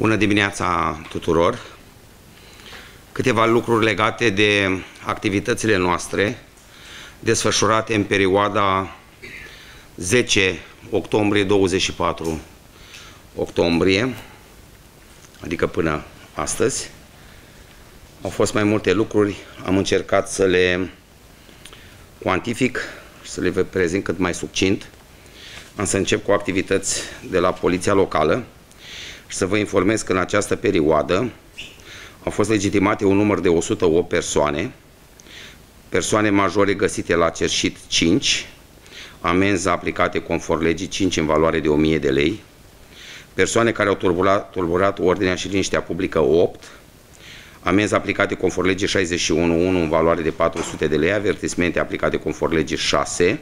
Bună dimineața tuturor! Câteva lucruri legate de activitățile noastre desfășurate în perioada 10 octombrie 24 octombrie, adică până astăzi. Au fost mai multe lucruri, am încercat să le cuantific și să le prezint cât mai succint. Am să încep cu activități de la Poliția Locală și să vă informez că în această perioadă au fost legitimate un număr de 108 persoane, persoane majore găsite la cerșit 5, amenzi aplicate conform legii 5 în valoare de 1000 de lei, persoane care au tulburat, tulburat ordinea și liniștea publică 8, amenzi aplicate conform legii 61 1 în valoare de 400 de lei, avertismente aplicate conform legii 6,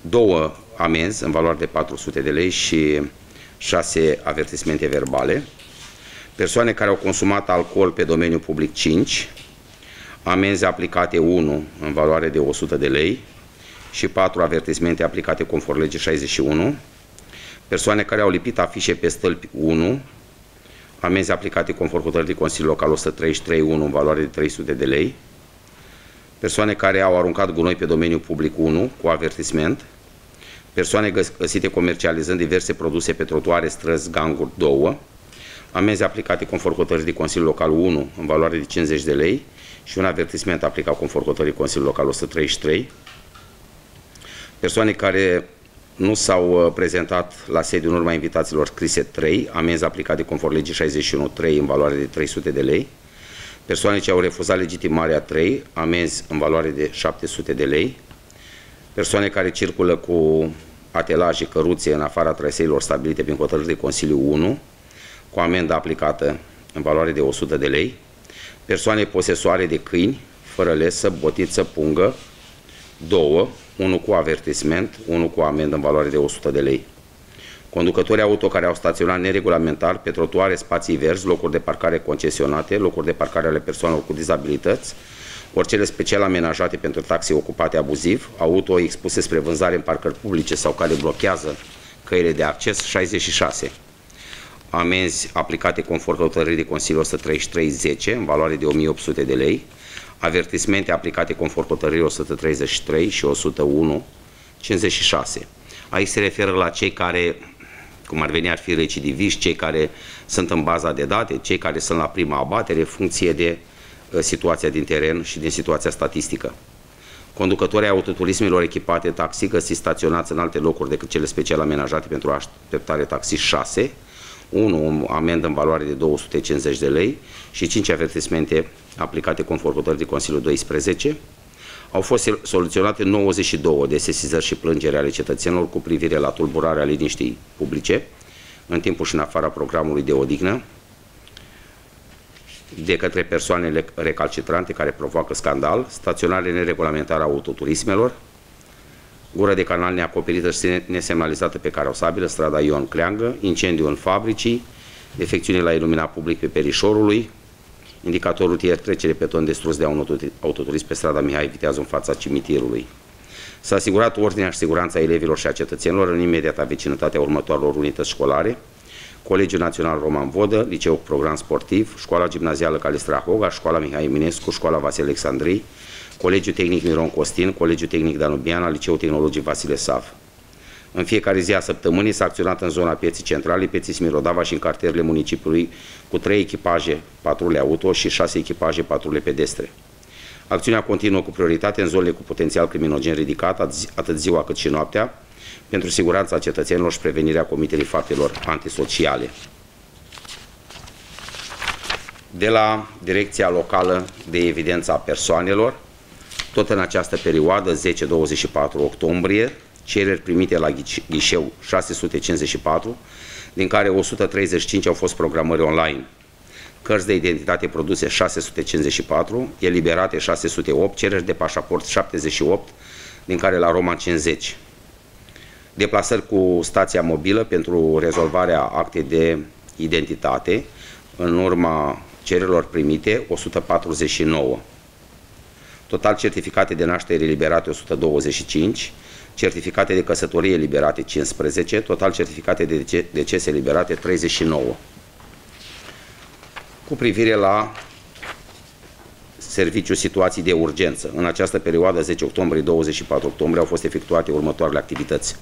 două amenzi în valoare de 400 de lei și 6 avertismente verbale, persoane care au consumat alcool pe domeniul public 5, amenzi aplicate 1 în valoare de 100 de lei și 4 avertismente aplicate conform legii 61, persoane care au lipit afișe pe stâlpi 1, amenzi aplicate conform hotărârii Consiliului Local 133 1 în valoare de 300 de lei, persoane care au aruncat gunoi pe domeniul public 1 cu avertisment, persoane găsite comercializând diverse produse pe trotuare, străzi, ganguri 2, amenzi aplicate conform hotărârii Consiliului Local 1 în valoare de 50 de lei și un avertisment aplicat conform hotărârii Consiliului Local 133, persoane care nu s-au uh, prezentat la sediu în urma invitațiilor scrise 3, amenzi aplicate conform legii 61 3 în valoare de 300 de lei, persoane ce au refuzat legitimarea 3, amenzi în valoare de 700 de lei, persoane care circulă cu atelaje, căruțe în afara traseilor stabilite prin hotărâri de Consiliu 1, cu amendă aplicată în valoare de 100 de lei, persoane posesoare de câini, fără lesă, botiță, pungă, două, unul cu avertisment, unul cu amendă în valoare de 100 de lei. Conducătorii auto care au staționat neregulamentar pe trotuare, spații verzi, locuri de parcare concesionate, locuri de parcare ale persoanelor cu dizabilități, oricele special amenajate pentru taxe ocupate abuziv, auto expuse spre vânzare în parcări publice sau care blochează căile de acces 66. Amenzi aplicate conform hotărârii de Consiliu 133-10 în valoare de 1800 de lei, avertismente aplicate conform hotărârii 133 și 101 56. Aici se referă la cei care, cum ar veni, ar fi recidiviști, cei care sunt în baza de date, cei care sunt la prima abatere, funcție de uh, situația din teren și din situația statistică. Conducătorii autoturismelor echipate taxi găsiți staționați în alte locuri decât cele special amenajate pentru așteptare taxi 6, 1. O amendă în valoare de 250 de lei și 5 avertismente aplicate conform hotărârii Consiliul 12. Au fost soluționate 92 de sesizări și plângeri ale cetățenilor cu privire la tulburarea liniștii publice în timpul și în afara programului de odihnă de către persoanele recalcitrante care provoacă scandal, staționare neregulamentară a autoturismelor, gură de canal neacoperită și nesemnalizată pe carosabilă, strada Ion Cleangă, incendiu în fabricii, defecțiune la iluminat public pe perișorului, indicatorul rutier trecere ton distrus de un autoturism pe strada Mihai Viteazul în fața cimitirului. S-a asigurat ordinea și siguranța elevilor și a cetățenilor în imediata vecinătatea următoarelor unități școlare, Colegiul Național Roman Vodă, Liceul Program Sportiv, Școala Gimnazială Calistra Hoga, Școala Mihai Eminescu, Școala Vasile Alexandrii, Colegiul Tehnic Miron Costin, Colegiul Tehnic Danubiana, Liceul Tehnologic Vasile Sav. În fiecare zi a săptămânii s-a acționat în zona pieții centrale, pieții Smirodava și în cartierele municipiului cu trei echipaje patrule auto și șase echipaje patrule pedestre. Acțiunea continuă cu prioritate în zonele cu potențial criminogen ridicat, atât ziua cât și noaptea, pentru siguranța cetățenilor și prevenirea comiterii faptelor antisociale. De la Direcția Locală de Evidență a Persoanelor, tot în această perioadă, 10-24 octombrie, cereri primite la ghișeu 654, din care 135 au fost programări online. Cărți de identitate produse 654, eliberate 608, cereri de pașaport 78, din care la Roma 50. Deplasări cu stația mobilă pentru rezolvarea actei de identitate, în urma cererilor primite 149. Total certificate de naștere eliberate 125, certificate de căsătorie eliberate 15, total certificate de decese eliberate 39. cu privire la serviciu situații de urgență. În această perioadă, 10 octombrie 24 octombrie, au fost efectuate următoarele activități.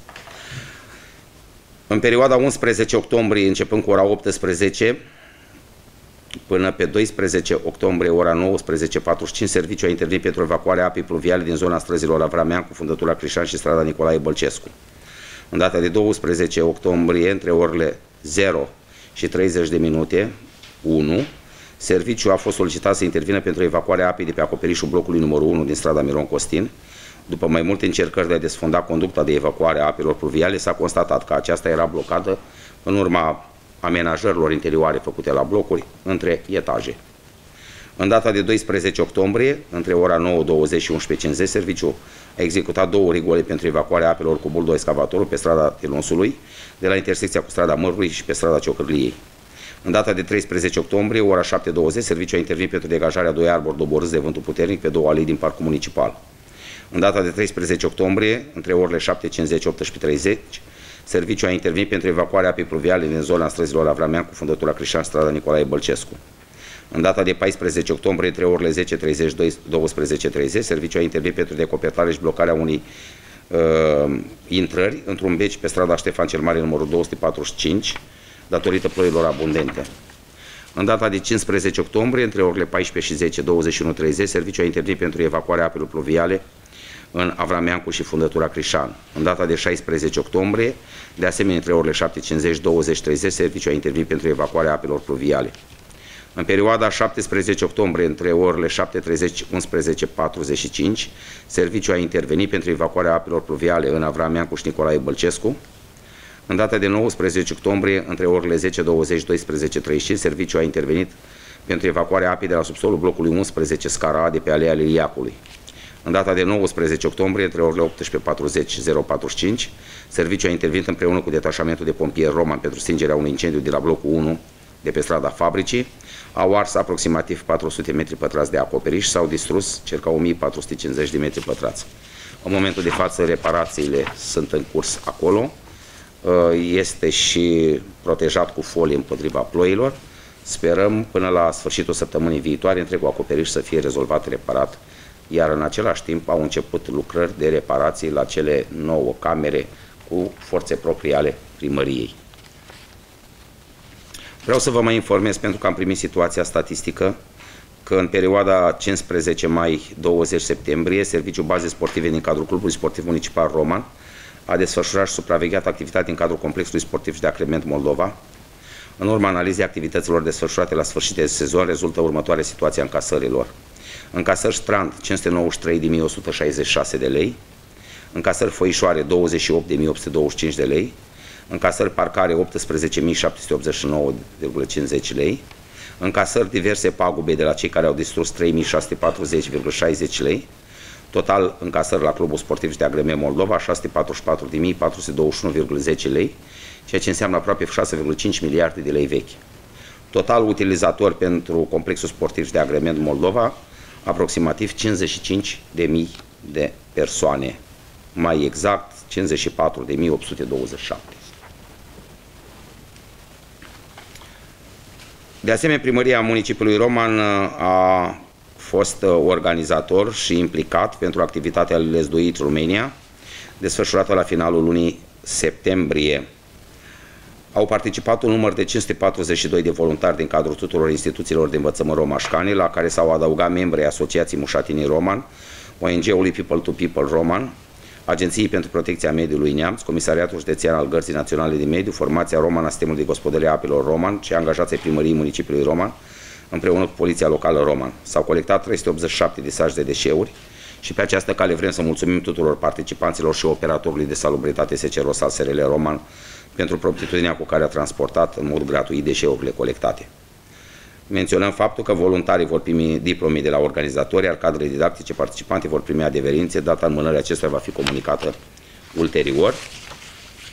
În perioada 11 octombrie, începând cu ora 18, până pe 12 octombrie, ora 19.45, serviciul a intervenit pentru evacuarea apei pluviale din zona străzilor Avramean cu fundătura Crișan și strada Nicolae Bălcescu. În data de 12 octombrie, între orele 0 și 30 de minute, 1, serviciul a fost solicitat să intervină pentru evacuarea apei de pe acoperișul blocului numărul 1 din strada Miron Costin. După mai multe încercări de a desfonda conducta de evacuare a apelor pluviale, s-a constatat că aceasta era blocată în urma amenajărilor interioare făcute la blocuri între etaje. În data de 12 octombrie, între ora 9.20 și 11.50, serviciul a executat două rigole pentru evacuarea apelor cu buldo excavatorul pe strada Telonsului, de la intersecția cu strada Mărului și pe strada Ciocârliei. În data de 13 octombrie, ora 7.20, serviciul a intervenit pentru degajarea doi arbori doborâți de vântul puternic pe două alei din parcul municipal. În data de 13 octombrie, între orele 7.50-18.30, serviciul a intervenit pentru evacuarea apei pluviale din zona străzilor Avramean cu fundătura Crișan, strada Nicolae Bălcescu. În data de 14 octombrie, între orele 10.30-12.30, serviciul a intervenit pentru decopertare și blocarea unei uh, intrări într-un beci pe strada Ștefan cel Mare, numărul 245, datorită ploilor abundente. În data de 15 octombrie, între orele 14 și 10, 21.30, serviciul a intervenit pentru evacuarea apelor pluviale în Avrameancu și fundătura Crișan. În data de 16 octombrie, de asemenea, între orele 7.50, 20.30, serviciul a intervenit pentru evacuarea apelor pluviale. În perioada 17 octombrie, între orele 7.30-11.45, serviciul a intervenit pentru evacuarea apelor pluviale în Avrameancu și Nicolae Bălcescu. În data de 19 octombrie, între orele 10.20-12.35, serviciul a intervenit pentru evacuarea apei de la subsolul blocului 11 scara de pe alea Liliacului. În data de 19 octombrie, între orele 18.40-045, serviciul a intervenit împreună cu detașamentul de pompieri roman pentru stingerea unui incendiu de la blocul 1 de pe strada fabricii, au ars aproximativ 400 metri pătrați de acoperiș și s-au distrus circa 1450 de metri pătrați. În momentul de față, reparațiile sunt în curs acolo. Uh, este și protejat cu folie împotriva ploilor. Sperăm până la sfârșitul săptămânii viitoare întregul acoperiș să fie rezolvat, reparat, iar în același timp au început lucrări de reparații la cele nouă camere cu forțe proprii ale primăriei. Vreau să vă mai informez pentru că am primit situația statistică că în perioada 15 mai 20 septembrie, Serviciul Baze Sportive din cadrul Clubului Sportiv Municipal Roman a desfășurat și supravegheat activitatea în cadrul Complexului Sportiv și de Acrement Moldova. În urma analizei activităților desfășurate la sfârșit de sezon, rezultă următoarea situație a încasărilor. Încasări Strand, 593.166 de lei. Încasări Foișoare, 28.825 de lei încasări parcare 18.789,50 lei, încasări diverse pagube de la cei care au distrus 3.640,60 lei, total încasări la Clubul Sportiv și de Agreme Moldova 644.421,10 lei, ceea ce înseamnă aproape 6,5 miliarde de lei vechi. Total utilizatori pentru Complexul Sportiv și de Agrement Moldova, aproximativ 55.000 de persoane, mai exact 54.827. De asemenea, primăria municipiului Roman uh, a fost uh, organizator și implicat pentru activitatea Let's Do It Romania, desfășurată la finalul lunii septembrie. Au participat un număr de 542 de voluntari din cadrul tuturor instituțiilor de învățământ romașcani, la care s-au adăugat membrii Asociației Mușatinii Roman, ONG-ului People to People Roman, Agenției pentru Protecția Mediului Neamț, Comisariatul Județean al Gărții Naționale de Mediu, Formația Roman a Sistemului de Gospodărie Apelor Roman și angajații primăriei municipiului Roman, împreună cu Poliția Locală Roman. S-au colectat 387 de saci de deșeuri și pe această cale vrem să mulțumim tuturor participanților și operatorului de salubritate SC Rosal SRL Roman pentru promptitudinea cu care a transportat în mod gratuit deșeurile colectate. Menționăm faptul că voluntarii vor primi diplome de la organizatori, iar cadrele didactice participante vor primi adeverințe. Data înmânării acestora va fi comunicată ulterior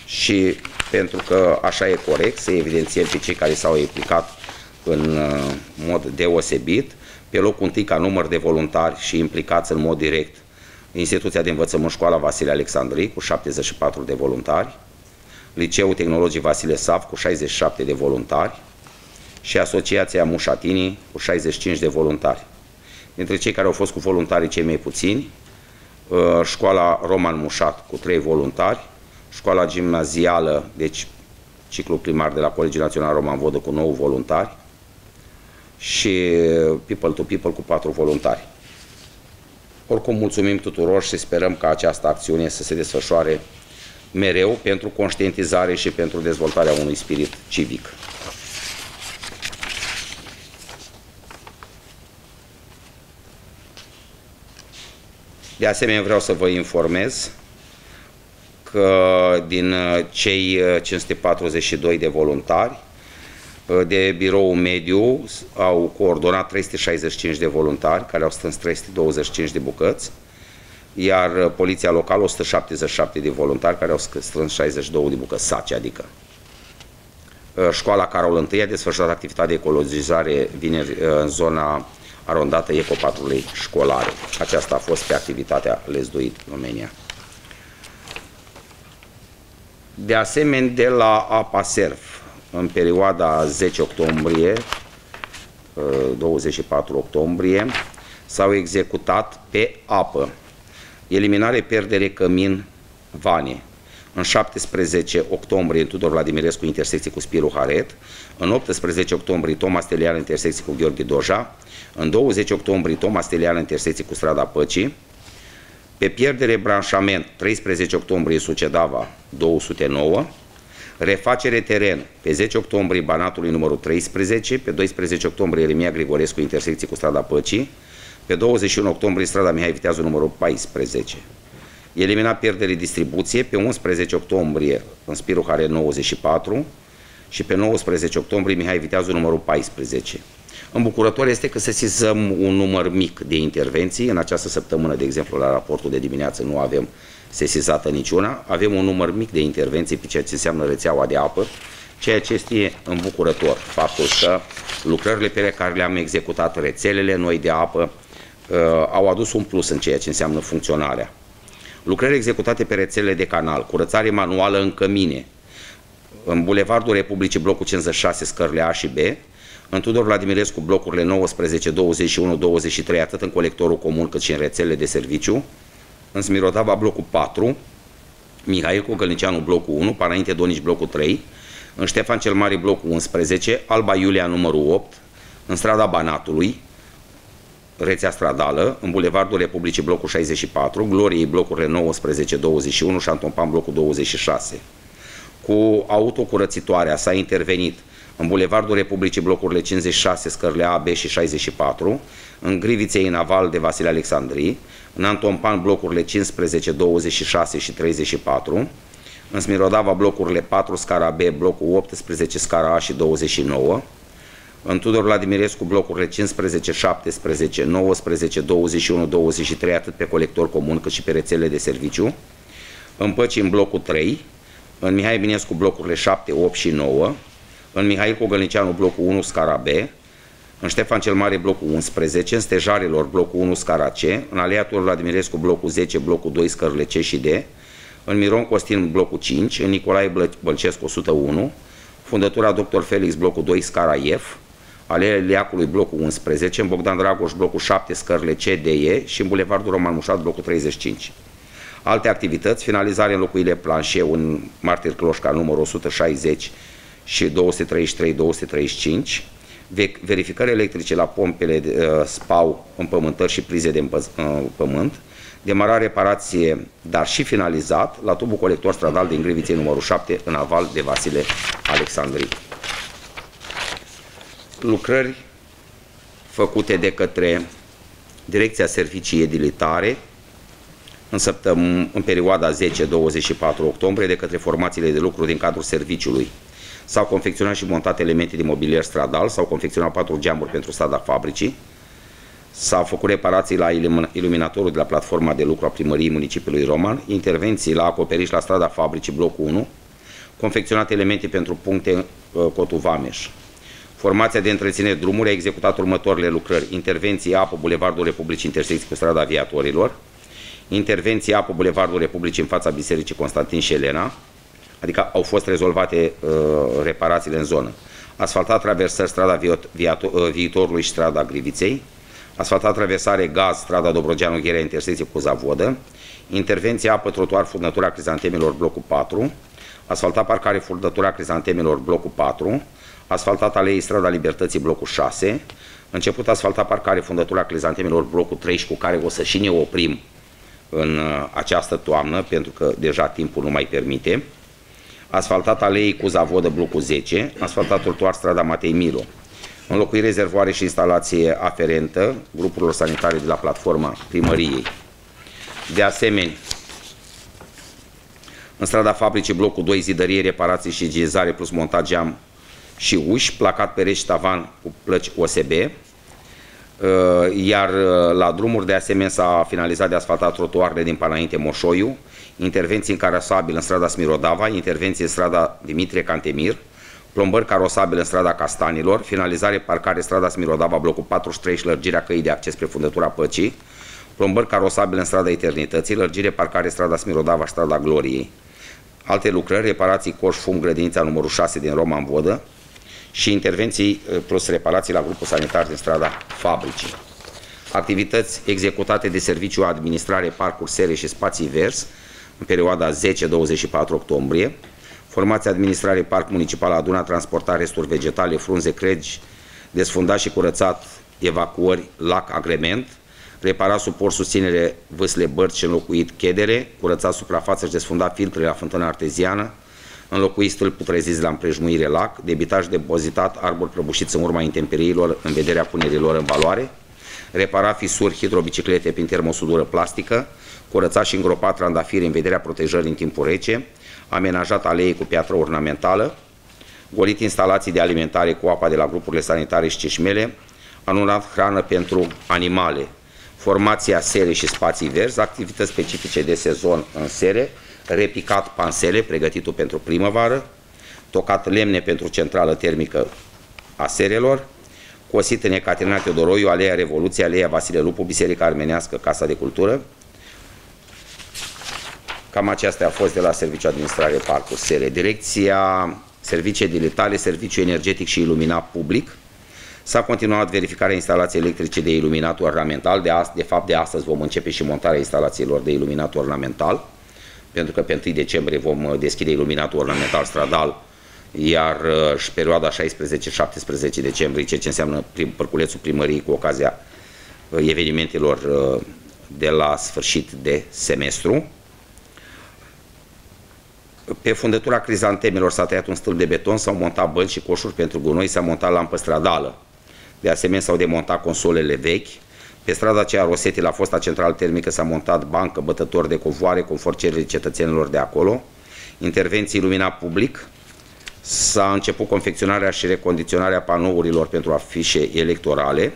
și pentru că așa e corect să evidențiem pe cei care s-au implicat în uh, mod deosebit, pe locul întâi ca număr de voluntari și implicați în mod direct Instituția de Învățământ Școala Vasile Alexandrii cu 74 de voluntari, Liceul Tehnologic Vasile Sav cu 67 de voluntari, și Asociația Mușatinii cu 65 de voluntari. Dintre cei care au fost cu voluntarii cei mai puțini, uh, școala Roman Mușat cu 3 voluntari, școala gimnazială, deci ciclu primar de la Colegiul Național Roman Vodă cu 9 voluntari și People to People cu 4 voluntari. Oricum mulțumim tuturor și sperăm ca această acțiune să se desfășoare mereu pentru conștientizare și pentru dezvoltarea unui spirit civic. De asemenea, vreau să vă informez că din cei 542 de voluntari, de birou mediu au coordonat 365 de voluntari care au strâns 325 de bucăți, iar poliția locală 177 de voluntari care au strâns 62 de bucăți sace, adică. Școala Carol I a desfășurat activitatea de ecologizare vineri în zona arondată ecopatrulei școlare. Aceasta a fost pe activitatea Lesduit România. De asemenea, de la APASERV, în perioada 10 octombrie, 24 octombrie, s-au executat pe apă eliminare, perdere, cămin, vane. În 17 octombrie, în Tudor Vladimirescu, intersecție cu Spiru Haret. În 18 octombrie, Toma Stelian, intersecție cu Gheorghe Doja. În 20 octombrie, Toma Stelian, intersecție cu Strada Păcii. Pe pierdere branșament, 13 octombrie, Sucedava, 209. Refacere teren, pe 10 octombrie, Banatului numărul 13. Pe 12 octombrie, Eremia Grigorescu, intersecție cu Strada Păcii. Pe 21 octombrie, strada Mihai Viteazu numărul 14. Elimina pierderii distribuție pe 11 octombrie în Spiru Hare 94 și pe 19 octombrie Mihai Viteazu numărul 14. Îmbucurător este că sesizăm un număr mic de intervenții. În această săptămână, de exemplu, la raportul de dimineață nu avem sesizată niciuna. Avem un număr mic de intervenții pe ceea ce înseamnă rețeaua de apă, ceea ce este îmbucurător. Faptul că lucrările pe care le-am executat, rețelele noi de apă, uh, au adus un plus în ceea ce înseamnă funcționarea. Lucrări executate pe rețelele de canal, curățare manuală în cămine, în Bulevardul Republicii, blocul 56, scările A și B, în Tudor Vladimirescu, blocurile 19, 21, 23, atât în colectorul comun cât și în rețelele de serviciu, în Smirodava, blocul 4, Mihail Cogălnicianu, blocul 1, Parainte Donici, blocul 3, în Ștefan cel Mare, blocul 11, Alba Iulia, numărul 8, în strada Banatului, rețea stradală, în Bulevardul Republicii, blocul 64, Gloriei, blocurile 19, 21 și Antompan, blocul 26. Cu autocurățitoarea s-a intervenit în Bulevardul Republicii, blocurile 56, scările A, B și 64, în Griviței Naval de Vasile Alexandrii, în Antompan, blocurile 15, 26 și 34, în Smirodava, blocurile 4, scara B, blocul 18, scara A și 29, în Tudor Vladimirescu blocurile 15, 17, 19, 21, 23, atât pe colector comun cât și pe rețele de serviciu, în Păci în blocul 3, în Mihai Binescu blocurile 7, 8 și 9, în Mihail Cogălnicianu blocul 1 scara B, în Ștefan cel Mare blocul 11, în Stejarilor blocul 1 scara C, în Alea Tudor Vladimirescu blocul 10, blocul 2 scările C și D, în Miron Costin blocul 5, în Nicolae Bălcescu 101, fundătura Dr. Felix blocul 2 scara F, Aleea Leacului, blocul 11, în Bogdan Dragoș, blocul 7, scările CDE și în Bulevardul Roman Mușat, blocul 35. Alte activități, finalizare în locuile planșeu în Martir Cloșca, numărul 160 și 233-235, verificări electrice la pompele de, uh, spau, împământări și prize de uh, pământ, demarare, reparație, dar și finalizat la tubul colector stradal din Griviței numărul 7 în aval de Vasile Alexandrii lucrări făcute de către Direcția Servicii Edilitare în, săptăm- în perioada 10-24 octombrie de către formațiile de lucru din cadrul serviciului. S-au confecționat și montat elemente de mobilier stradal, s-au confecționat patru geamuri pentru strada fabricii, s-au făcut reparații la iluminatorul de la platforma de lucru a primăriei municipiului Roman, intervenții la acoperiș la strada fabricii blocul 1, confecționat elemente pentru puncte uh, Cotu Vameș, Formația de întreținere drumuri a executat următoarele lucrări. Intervenție apă Bulevardul Republicii intersecție cu strada aviatorilor, intervenție apă Bulevardul Republicii în fața Bisericii Constantin și Elena, adică au fost rezolvate uh, reparațiile în zonă. asfaltat traversări strada Viitorului și strada Griviței, asfaltat traversare gaz strada Dobrogeanu Gherea intersecție cu Zavodă, intervenție apă trotuar furnătura crizantemelor blocul 4, asfaltat parcare furnătura crizantemelor blocul 4, asfaltat alei strada Libertății blocul 6, început asfaltat parcare fundătura crizantemelor blocul 3 cu care o să și ne oprim în uh, această toamnă, pentru că deja timpul nu mai permite, asfaltat alei cu Zavodă blocul 10, asfaltat trotuar strada Matei Milo, înlocuiri rezervoare și instalație aferentă grupurilor sanitare de la platforma primăriei. De asemenea, în strada fabricii, blocul 2, zidărie, reparații și gizare plus montat geam și uși, placat pereți tavan cu plăci OSB, uh, iar uh, la drumuri de asemenea s-a finalizat de asfaltat trotuarele din Panainte Moșoiu, intervenții în carosabil în strada Smirodava, intervenții în strada Dimitrie Cantemir, plombări carosabil în strada Castanilor, finalizare parcare strada Smirodava, blocul 43 și lărgirea căii de acces spre fundătura Păcii, plombări carosabile în strada Eternității, lărgire parcare strada Smirodava, strada Gloriei. Alte lucrări, reparații coș, fum, grădinița numărul 6 din Roman Vodă și intervenții eh, plus reparații la grupul sanitar din strada Fabricii. Activități executate de serviciu administrare, parcuri, sere și spații vers în perioada 10-24 octombrie. Formația administrare Parc Municipal aduna transportat resturi vegetale, frunze, cregi, desfundat și curățat evacuări, lac, agrement, repara suport, susținere, vâsle, bărci, înlocuit chedere, curățat suprafață și desfundat filtrele la fântână arteziană, înlocuit stâlp putreziți la împrejmuire lac, debitaj depozitat, arbori prăbușiți în urma intemperiilor în vederea punerilor în valoare, repara fisuri hidrobiciclete prin termosudură plastică, curățat și îngropat trandafiri în vederea protejării în timpul rece, amenajat alee cu piatră ornamentală, golit instalații de alimentare cu apa de la grupurile sanitare și ceșmele, anulat hrană pentru animale, formația sere și spații verzi, activități specifice de sezon în sere, repicat pansele, pregătitul pentru primăvară, tocat lemne pentru centrală termică a serelor, cosit în Ecaterina Teodoroiu, Aleea Revoluției, Aleea Vasile Lupu, Biserica Armenească, Casa de Cultură. Cam aceasta a fost de la Serviciul Administrare Parcul Sere. Direcția Servicii Edilitale, Serviciu Energetic și Iluminat Public, S-a continuat verificarea instalației electrice de iluminat ornamental. De, ast- de fapt, de astăzi vom începe și montarea instalațiilor de iluminat ornamental, pentru că pe 1 decembrie vom uh, deschide iluminatul ornamental stradal, iar uh, și perioada 16-17 decembrie, ceea ce înseamnă prim, părculețul primăriei cu ocazia uh, evenimentelor de la sfârșit de semestru. Pe fundătura crizantemelor s-a tăiat un stâlp de beton, s-au montat bănci și coșuri pentru gunoi, s-a montat lampă stradală. De asemenea, s-au demontat consolele vechi. Pe strada aceea Roseti, la fosta centrală termică, s-a montat bancă, bătător de covoare, conform cererii cetățenilor de acolo. Intervenții iluminat public. S-a început confecționarea și recondiționarea panourilor pentru afișe electorale.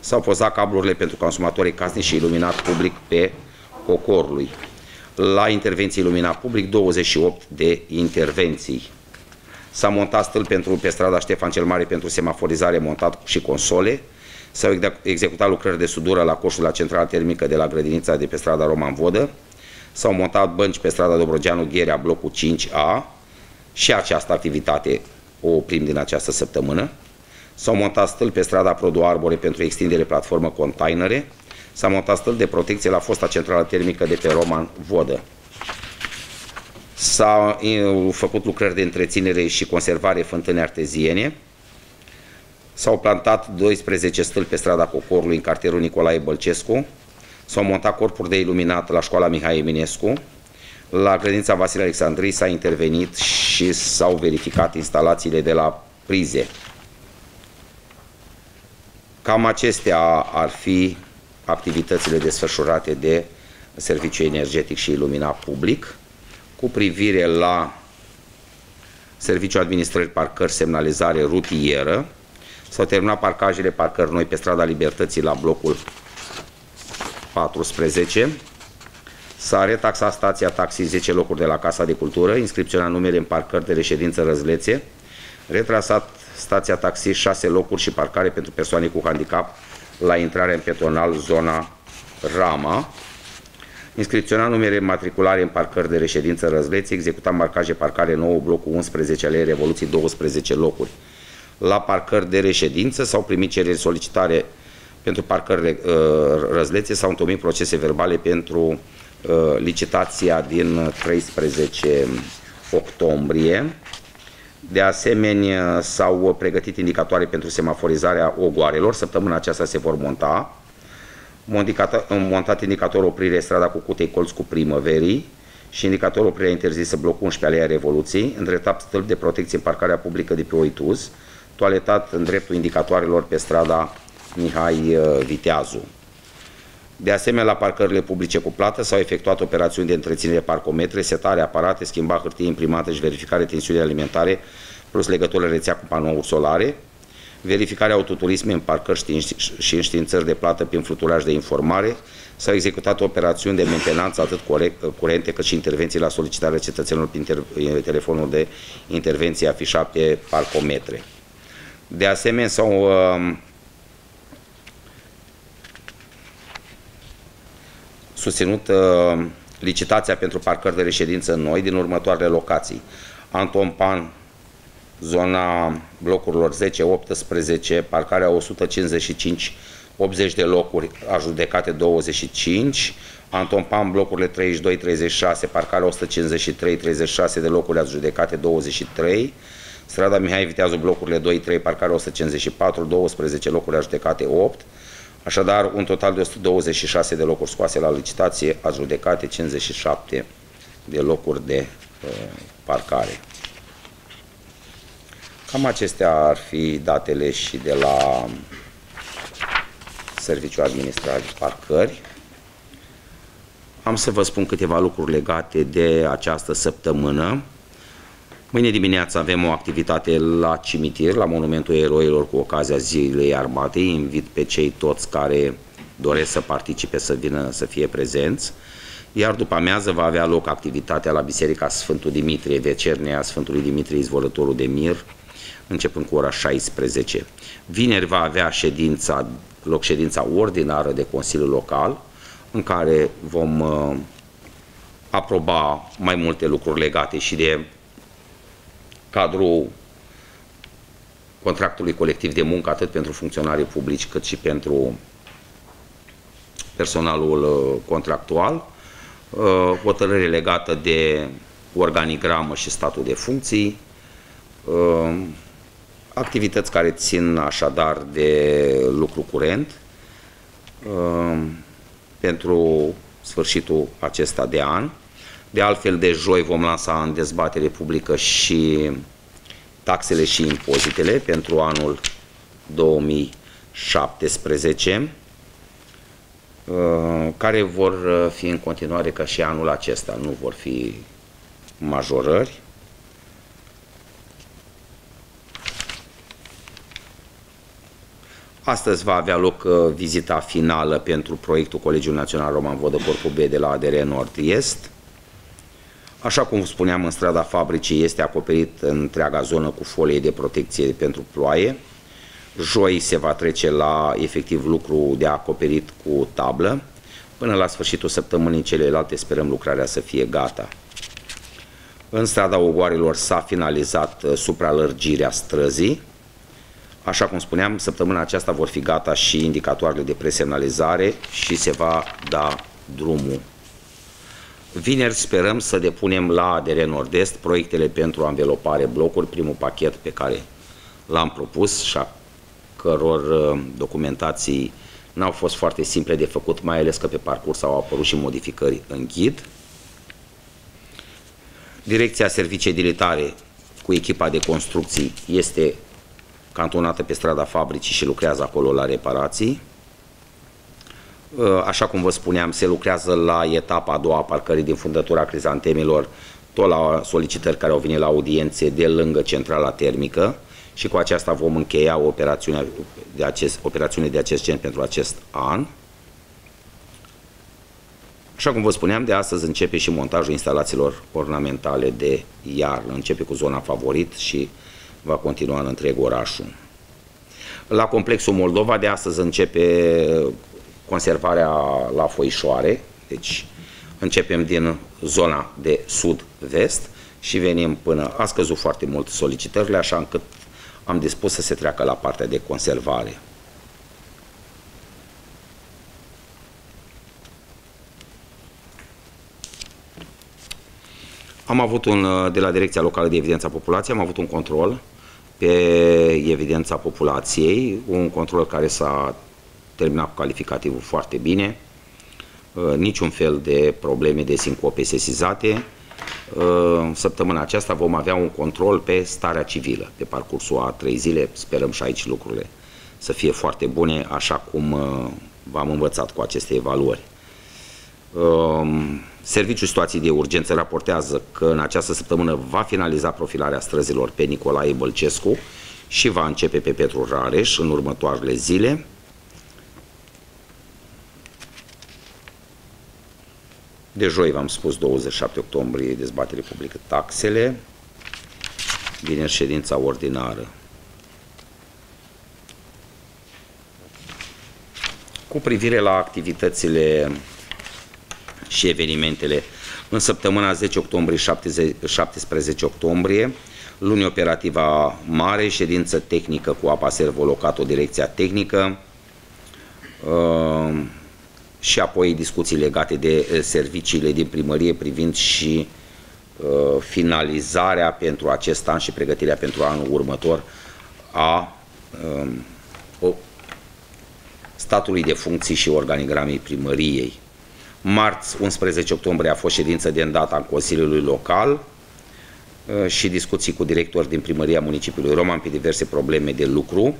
S-au pozat cablurile pentru consumatorii casnici și iluminat public pe cocorului. La intervenții iluminat public, 28 de intervenții. S-a montat stâlp pentru, pe strada Ștefan cel Mare pentru semaforizare, montat și console. S-au executat lucrări de sudură la coșul la centrala termică de la grădinița de pe strada Roman Vodă. S-au montat bănci pe strada Dobrogeanu Gherea, blocul 5A și această activitate o oprim din această săptămână. S-au montat stâlpi pe strada Produ Arbore pentru extindere platformă containere. S-a montat stâlp de protecție la fosta centrală termică de pe Roman Vodă. S-au făcut lucrări de întreținere și conservare fântâne arteziene. S-au plantat 12 stâlpi pe strada Cocorului în cartierul Nicolae Bălcescu. S-au montat corpuri de iluminat la școala Mihai Eminescu. La grădința Vasile Alexandrii s-a intervenit și s-au verificat instalațiile de la prize. Cam acestea ar fi activitățile desfășurate de Serviciul Energetic și Iluminat Public cu privire la Serviciul Administrării Parcări Semnalizare Rutieră. S-au terminat parcajele parcări noi pe strada Libertății la blocul 14. S-a retaxat stația taxi 10 locuri de la Casa de Cultură, inscripționat numele în parcări de reședință Răzlețe, retrasat stația taxi 6 locuri și parcare pentru persoane cu handicap la intrarea în petonal zona Rama, inscripționa numere matriculare în parcări de reședință Răzleți, executa marcaje parcare 9, blocul 11 ale Revoluției 12 locuri. La parcări de reședință s-au primit cereri solicitare pentru parcări uh, răzlețe, s-au întocmit procese verbale pentru uh, licitația din 13 octombrie. De asemenea, s-au pregătit indicatoare pentru semaforizarea ogoarelor. Săptămâna aceasta se vor monta. Montat indicator oprire strada cu Cutei Colț cu primăverii și indicator oprire interzisă blocul 11 Alea Revoluției, îndreptat stâlp de protecție în parcarea publică de pe Oituz, toaletat în dreptul indicatoarelor pe strada Mihai uh, Viteazu. De asemenea, la parcările publice cu plată s-au efectuat operațiuni de întreținere parcometre, setare aparate, schimba hârtie imprimată și verificare tensiunii alimentare, plus legătură rețea cu panouri solare, verificarea autoturisme în parcări și înștiințări de plată prin fluturaj de informare, s-au executat operațiuni de mentenanță atât curente cât și intervenții la solicitarea cetățenilor prin telefonul de intervenție afișat pe parcometre. De asemenea, s-au uh, susținut uh, licitația pentru parcări de reședință noi din următoarele locații. Anton Pan, zona blocurilor 10-18, parcarea 155, 80 de locuri, ajudecate 25, Anton Pan, blocurile 32-36, parcarea 153-36 de locuri adjudecate 23, strada Mihai Viteazu, blocurile 2-3, parcarea 154, 12 locuri adjudecate 8, Așadar, un total de 126 de locuri scoase la licitație, adjudecate 57 de locuri de uh, parcare. Cam acestea ar fi datele și de la Serviciul Administrativ Parcări. Am să vă spun câteva lucruri legate de această săptămână. Mâine dimineață avem o activitate la cimitir, la Monumentul Eroilor, cu ocazia Zilei Armatei. Invit pe cei toți care doresc să participe să vină să fie prezenți. Iar după amiază va avea loc activitatea la Biserica Sfântul Dimitrie, vecernea Sfântului Dimitrie, izvorătorul de mir, începând cu ora 16. Vineri va avea ședința, loc ședința ordinară de Consiliul Local, în care vom uh, aproba mai multe lucruri legate și de cadrul contractului colectiv de muncă atât pentru funcționarii publici cât și pentru personalul uh, contractual, uh, hotărâre legată de organigramă și statul de funcții, uh, activități care țin așadar de lucru curent. Pentru sfârșitul acesta de an. De altfel, de joi vom lansa în dezbatere publică și taxele și impozitele pentru anul 2017, uh, care vor uh, fi în continuare ca și anul acesta, nu vor fi majorări. Astăzi va avea loc uh, vizita finală pentru proiectul Colegiul Național Roman Vodă Corpul B de la ADR Nord-Est. Așa cum spuneam, în strada fabricii este acoperit întreaga zonă cu folie de protecție pentru ploaie. Joi se va trece la efectiv lucru de acoperit cu tablă. Până la sfârșitul săptămânii celelalte sperăm lucrarea să fie gata. În strada Ogoarelor s-a finalizat uh, supralărgirea străzii. Așa cum spuneam, săptămâna aceasta vor fi gata și indicatoarele de presemnalizare și se va da drumul Vineri sperăm să depunem la ADR Nord-Est proiectele pentru anvelopare blocuri, primul pachet pe care l-am propus și a căror uh, documentații n-au fost foarte simple de făcut, mai ales că pe parcurs au apărut și modificări în ghid. Direcția Servicii Edilitare cu echipa de construcții este cantonată pe strada fabricii și lucrează acolo la reparații. Uh, așa cum vă spuneam, se lucrează la etapa a doua a parcării din fundătura crizantemilor, tot la solicitări care au venit la audiențe de lângă centrala termică și cu aceasta vom încheia operațiunea de acest, operațiune de acest gen pentru acest an. Așa cum vă spuneam, de astăzi începe și montajul instalațiilor ornamentale de iarnă. Începe cu zona favorit și va continua în întreg orașul. La complexul Moldova de astăzi începe conservarea la foișoare, deci începem din zona de sud-vest și venim până, a scăzut foarte mult solicitările, așa încât am dispus să se treacă la partea de conservare. Am avut un, de la Direcția Locală de Evidență a Populației, am avut un control pe evidența populației, un control care s-a terminat cu calificativul foarte bine, uh, niciun fel de probleme de sincope sesizate. Uh, săptămâna aceasta vom avea un control pe starea civilă, pe parcursul a trei zile, sperăm și aici lucrurile să fie foarte bune, așa cum uh, v-am învățat cu aceste evaluări. Serviciul Situații de Urgență raportează că în această săptămână va finaliza profilarea străzilor pe Nicolae Bălcescu și va începe pe Petru Rareș în următoarele zile. De joi, v-am spus, 27 octombrie, dezbatere publică taxele. Vine ședința ordinară. Cu privire la activitățile și evenimentele în săptămâna 10 octombrie 17 octombrie, luni operativa mare, ședință tehnică cu apa servolocat-o direcția tehnică uh, și apoi discuții legate de uh, serviciile din primărie privind și uh, finalizarea pentru acest an și pregătirea pentru anul următor a statului de funcții și organigramei primăriei. Marți, 11 octombrie, a fost ședință de îndată în Consiliului Local uh, și discuții cu directori din primăria municipiului Roman pe diverse probleme de lucru.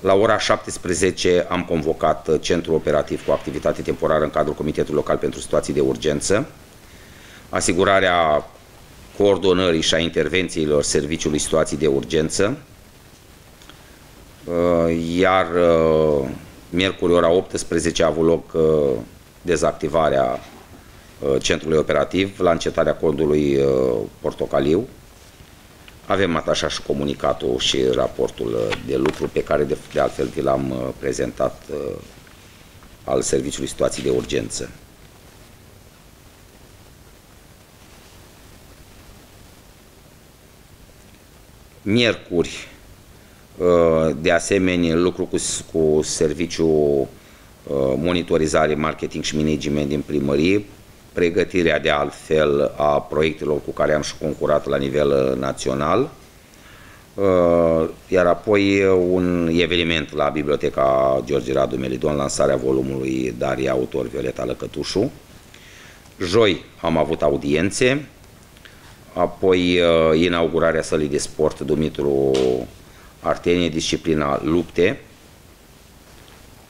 La ora 17 am convocat uh, centrul operativ cu activitate temporară în cadrul Comitetului Local pentru Situații de Urgență, asigurarea coordonării și a intervențiilor Serviciului Situații de Urgență, uh, iar miercuri ora 18 a avut loc dezactivarea uh, centrului operativ la încetarea codului uh, portocaliu. Avem atașat și comunicatul și raportul uh, de lucru pe care de, de altfel vi l-am prezentat al Serviciului Situații de Urgență. Miercuri, de asemenea, lucru cu, cu serviciul Uh, monitorizare, marketing și management din primărie, pregătirea de altfel a proiectelor cu care am și concurat la nivel uh, național, uh, iar apoi un eveniment la Biblioteca George Radu Melidon, lansarea volumului Daria, autor Violeta Lăcătușu. Joi am avut audiențe, apoi inaugurarea sălii de sport Dumitru Artenie, disciplina lupte,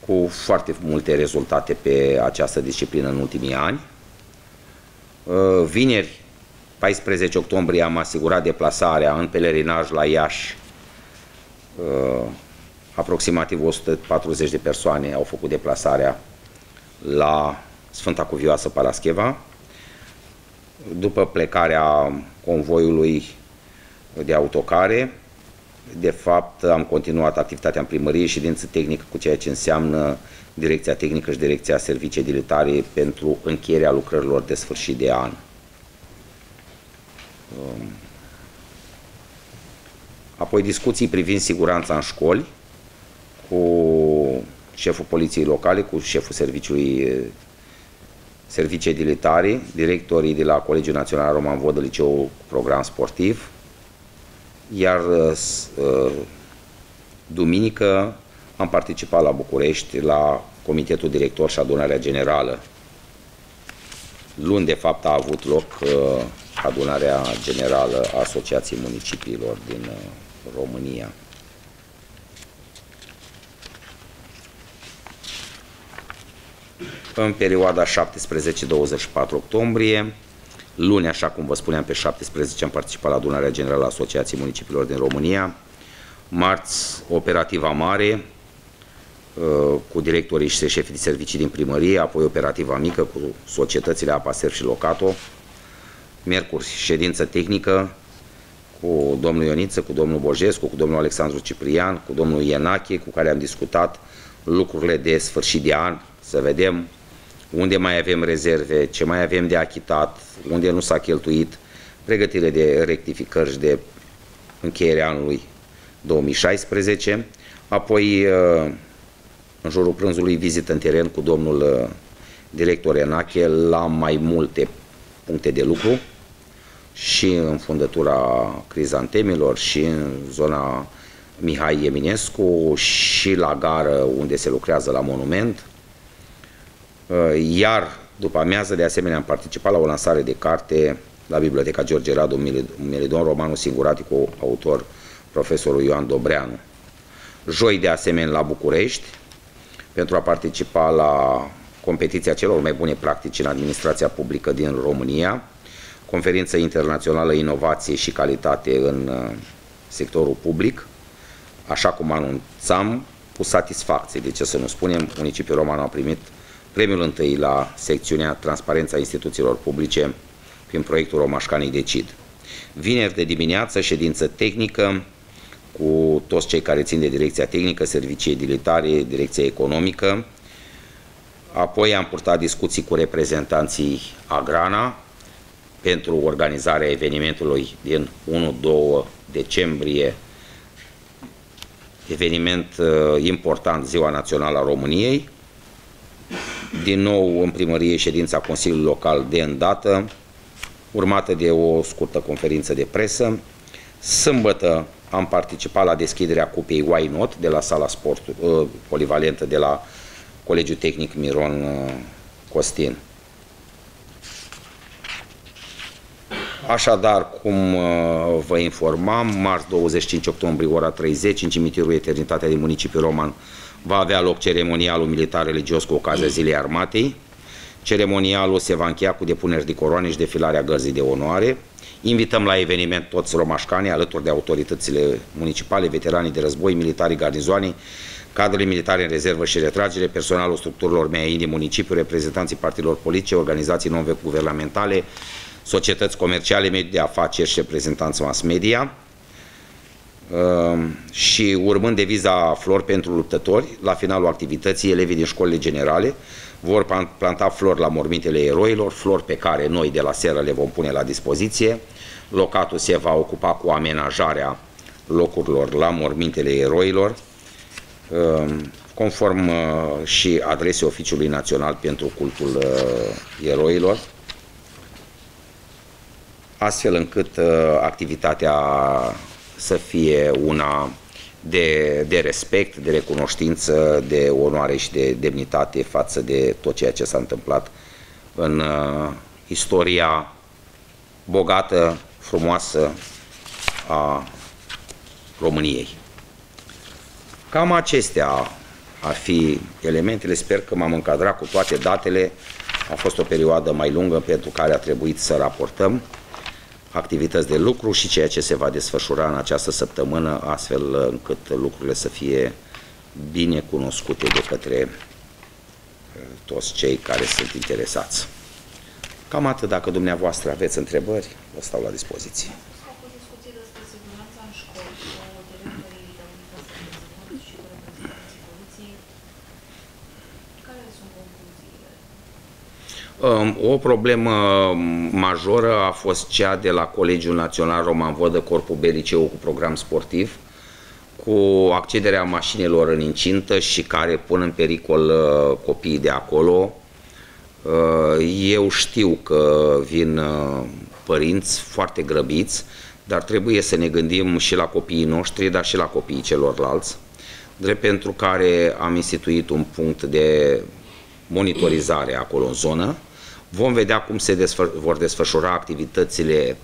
cu foarte multe rezultate pe această disciplină în ultimii ani. Uh, vineri, 14 octombrie, am asigurat deplasarea în pelerinaj la Iași. Uh, aproximativ 140 de persoane au făcut deplasarea la Sfânta Cuvioasă Parascheva. După plecarea convoiului de autocare, de fapt, am continuat activitatea în primărie, ședință tehnică cu ceea ce înseamnă direcția tehnică și direcția servicii edilitare pentru încheierea lucrărilor de sfârșit de an. Um, apoi discuții privind siguranța în școli cu șeful poliției locale, cu șeful serviciului servicii edilitare, directorii de la Colegiul Național Roman Vodă, liceu program sportiv, iar uh, uh, duminică am participat la București la Comitetul Director și Adunarea Generală. Luni, de fapt, a avut loc uh, adunarea generală a Asociației Municipiilor din România. În perioada 17-24 octombrie Luni, așa cum vă spuneam, pe 17 am participat la adunarea generală a Asociației Municipiilor din România. Marți, operativa mare, uh, cu directorii și șefii de servicii din primărie, apoi operativa mică cu societățile Apaser și Locato. Miercuri, ședință tehnică cu domnul Ioniță, cu domnul Bojescu, cu domnul Alexandru Ciprian, cu domnul Ienache, cu care am discutat lucrurile de sfârșit de an, să vedem unde mai avem rezerve, ce mai avem de achitat, unde nu s-a cheltuit, pregătire de rectificări și de încheiere anului 2016, apoi în jurul prânzului vizită în teren cu domnul director Enache la mai multe puncte de lucru și în fundătura Crizantemilor și în zona Mihai Eminescu și la gară unde se lucrează la monument. Iar după amiază, de asemenea, am participat la o lansare de carte la Biblioteca George Radu Melidon, romanul singuratic cu autor profesorul Ioan Dobreanu. Joi, de asemenea, la București, pentru a participa la competiția celor mai bune practici în administrația publică din România, conferință internațională inovație și calitate în uh, sectorul public, așa cum anunțam, cu satisfacție. De ce să nu spunem, municipiul Roman a primit premiul întâi la secțiunea Transparența instituțiilor publice prin proiectul Romașcanii Decid. Vineri de dimineață, ședință tehnică cu toți cei care țin de direcția tehnică, servicii edilitare, direcția economică. Apoi am purtat discuții cu reprezentanții Agrana pentru organizarea evenimentului din 1-2 decembrie, eveniment uh, important, Ziua Națională a României. Din nou în primărie ședința Consiliului Local de îndată, urmată de o scurtă conferință de presă. Sâmbătă am participat la deschiderea cupei Why Not de la sala sport uh, polivalentă de la Colegiul Tehnic Miron uh, Costin. Așadar, cum uh, vă informam, marți 25 octombrie, ora 30, în cimitirul Eternitatea din municipiul Roman, va avea loc ceremonialul militar religios cu ocazia Zilei Armatei. Ceremonialul se va încheia cu depuneri de coroane și defilarea gărzii de onoare. Invităm la eveniment toți romașcanii, alături de autoritățile municipale, veteranii de război, militarii garnizoanii, cadrele militare în rezervă și retragere, personalul structurilor MEAI din municipiu, reprezentanții partidelor politice, organizații non-guvernamentale, societăți comerciale, medii de afaceri și reprezentanți mass media. Ehm, și urmând deviza flori pentru luptători, la finalul activității, elevii din școlile generale vor planta flori la mormintele eroilor, flori pe care noi de la seră le vom pune la dispoziție. Locatul se va ocupa cu amenajarea locurilor la mormintele eroilor, ehm, conform uh, și adresei Oficiului Național pentru Cultul uh, Eroilor, astfel încât uh, activitatea să fie una de, de respect, de recunoștință, de onoare și de demnitate față de tot ceea ce s-a întâmplat în uh, istoria bogată, frumoasă a României. Cam acestea ar fi elementele. Sper că m-am încadrat cu toate datele. A fost o perioadă mai lungă pentru care a trebuit să raportăm activități de lucru și ceea ce se va desfășura în această săptămână, astfel încât lucrurile să fie bine cunoscute de către uh, toți cei care sunt interesați. Cam atât, dacă dumneavoastră aveți întrebări, vă stau la dispoziție. O problemă majoră a fost cea de la Colegiul Național Roman Vodă, Corpul Beliceu cu program sportiv, cu accederea mașinilor în incintă și care pun în pericol uh, copiii de acolo. Uh, eu știu că vin uh, părinți foarte grăbiți, dar trebuie să ne gândim și la copiii noștri, dar și la copiii celorlalți, drept pentru care am instituit un punct de monitorizare acolo în zonă, Vom vedea cum se desfă vor desfășura activitățile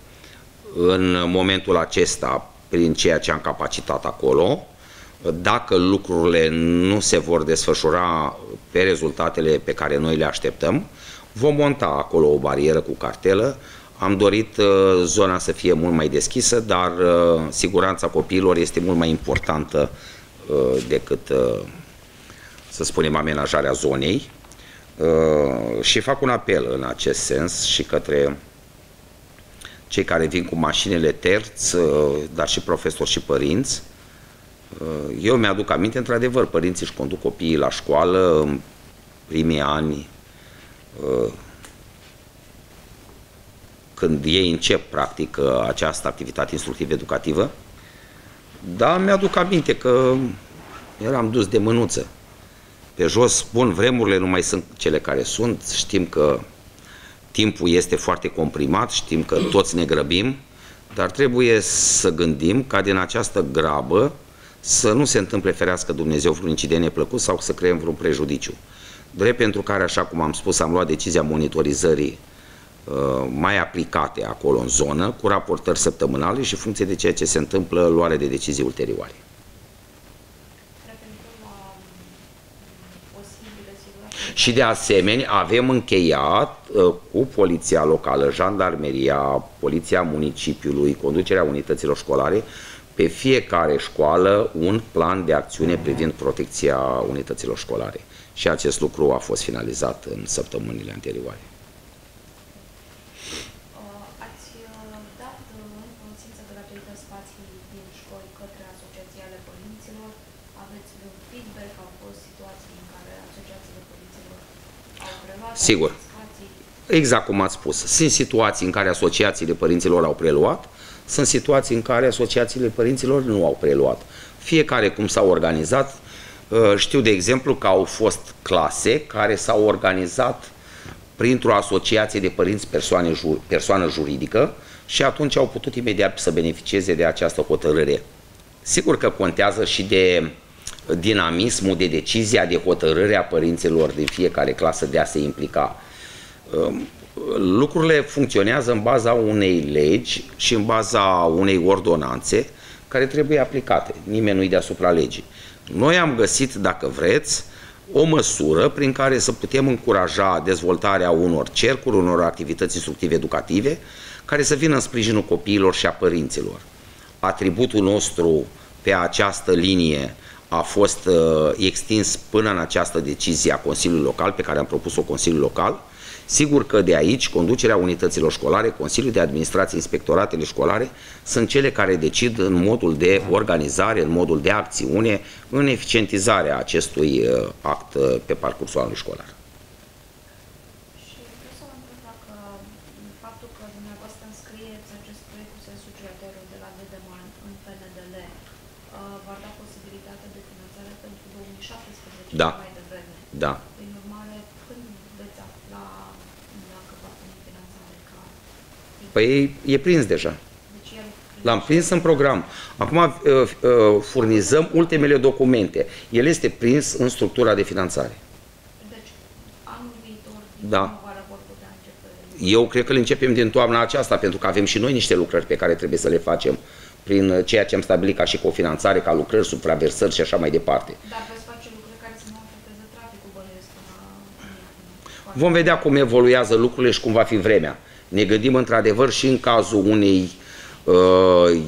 în momentul acesta prin ceea ce am capacitat acolo. Dacă lucrurile nu se vor desfășura pe rezultatele pe care noi le așteptăm, vom monta acolo o barieră cu cartelă. Am dorit uh, zona să fie mult mai deschisă, dar uh, siguranța copiilor este mult mai importantă uh, decât, să spunem, amenajarea zonei. Uh, și fac un apel în acest sens și către cei care vin cu mașinile terți, uh, dar și profesori și părinți. Uh, eu mi-aduc aminte, într-adevăr, părinții își conduc copiii la școală în primii ani, când ei încep, practic, această activitate instructiv-educativă. Da, mi-aduc aminte că eram dus de mânuță. Pe jos, spun, vremurile nu mai sunt cele care sunt, știm că timpul este foarte comprimat, știm că toți ne grăbim, dar trebuie să gândim ca din această grabă să nu se întâmple ferească Dumnezeu vreun incident neplăcut sau să creăm vreun prejudiciu. Drept pentru care, așa cum am spus, am luat decizia monitorizării uh, mai aplicate acolo în zonă, cu raportări săptămânale și funcție de ceea ce se întâmplă, luare de decizii ulterioare. Și de asemenea avem încheiat uh, cu poliția locală, jandarmeria, poliția municipiului, conducerea unităților școlare, pe fiecare școală un plan de acțiune privind protecția unităților școlare. Și acest lucru a fost finalizat în săptămânile anterioare. Sigur. Exact cum ați spus. Sunt situații în care asociațiile părinților au preluat, sunt situații în care asociațiile părinților nu au preluat. Fiecare cum s-au organizat, uh, știu de exemplu că au fost clase care s-au organizat printr-o asociație de părinți persoane, persoană juridică și atunci au putut imediat să beneficieze de această hotărâre. Sigur că contează și de dinamismul de decizia de hotărâre a părinților din fiecare clasă de a se implica. Um, lucrurile funcționează în baza unei legi și în baza unei ordonanțe care trebuie aplicate. Nimeni nu-i deasupra legii. Noi am găsit, dacă vreți, o măsură prin care să putem încuraja dezvoltarea unor cercuri, unor activități instructive educative, care să vină în sprijinul copiilor și a părinților. Atributul nostru pe această linie a fost uh, extins până în această decizie a Consiliului Local, pe care am propus-o Consiliul Local. Sigur că de aici, conducerea unităților școlare, Consiliul de Administrație, Inspectoratele școlare, sunt cele care decid în modul de organizare, în modul de acțiune, în eficientizarea acestui uh, act uh, pe parcursul anului școlar. Da. Mai devreme. Da. Prin urmare, când veți afla dacă va fi finanțare ca... Păi e prins deja. Deci L-am prins în program. Acum uh, uh, furnizăm ultimele documente. El este prins în structura de finanțare. Deci, anul viitor, da. Eu cred că le începem din toamna aceasta, pentru că avem și noi niște lucrări pe care trebuie să le facem prin ceea ce am stabilit ca și cofinanțare, ca lucrări, supraversări și așa mai departe. Dar Vom vedea cum evoluează lucrurile și cum va fi vremea. Ne gândim într-adevăr și în cazul unei uh,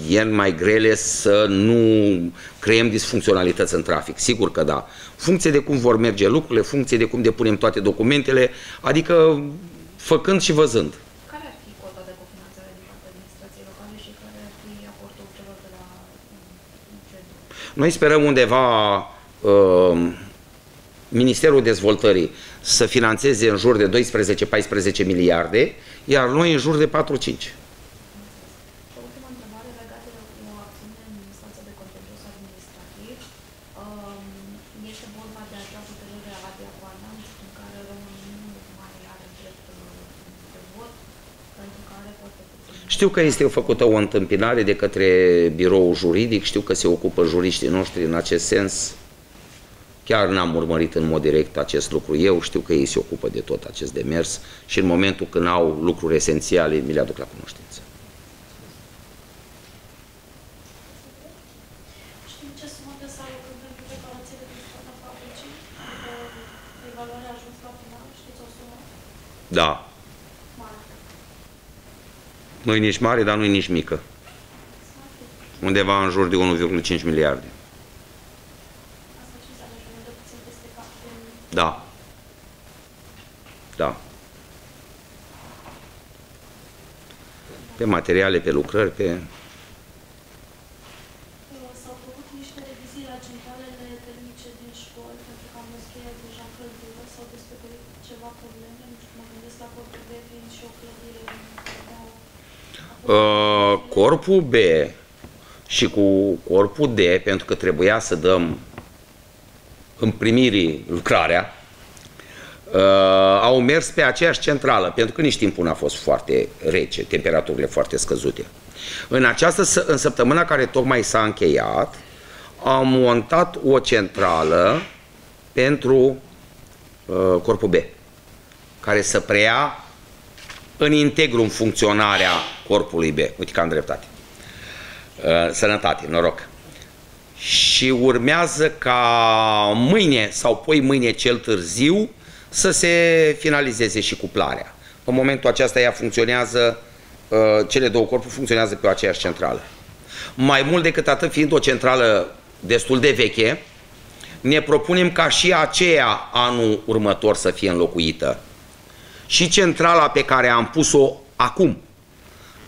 ien mai grele să nu creăm disfuncționalități în trafic. Sigur că da. Funcție de cum vor merge lucrurile, funcție de cum depunem toate documentele, adică făcând și văzând. Care ar fi cota de cofinanțare din partea administrației locale și care ar fi aportul celor de la centru? Noi sperăm undeva uh, Ministerul Dezvoltării să financeze în jur de 12-14 miliarde, iar noi în jur de 4-5. Știu că este făcută o întâmpinare de către biroul juridic, știu că se ocupă juriștii noștri în acest sens. Chiar n-am urmărit în mod direct acest lucru eu, știu că ei se ocupă de tot acest demers și în momentul când au lucruri esențiale, mi le aduc la cunoștință. Da. Nu e nici mare, dar nu e nici mică. Undeva în jur de 1,5 miliarde. Da. Da. Pe materiale, pe lucrări, pe... S-au făcut niște revizii la centralele termice din școli, pentru că am văzut deja căldură, s-au descoperit ceva probleme, nu știu, mă gândesc la corpul B fiind și o clădire... Uh, corpul B și cu corpul D, pentru că trebuia să dăm în primirii lucrarea, uh, au mers pe aceeași centrală, pentru că nici timpul n-a fost foarte rece, temperaturile foarte scăzute. În această în săptămâna care tocmai s-a încheiat, am montat o centrală pentru uh, corpul B, care să preia în integru în funcționarea corpului B. Uite că am dreptate. Uh, sănătate, noroc. Și urmează ca mâine sau poi mâine cel târziu să se finalizeze și cuplarea. În momentul acesta ea funcționează, uh, cele două corpuri funcționează pe aceeași centrală. Mai mult decât atât, fiind o centrală destul de veche, ne propunem ca și aceea anul următor să fie înlocuită. Și centrala pe care am pus-o acum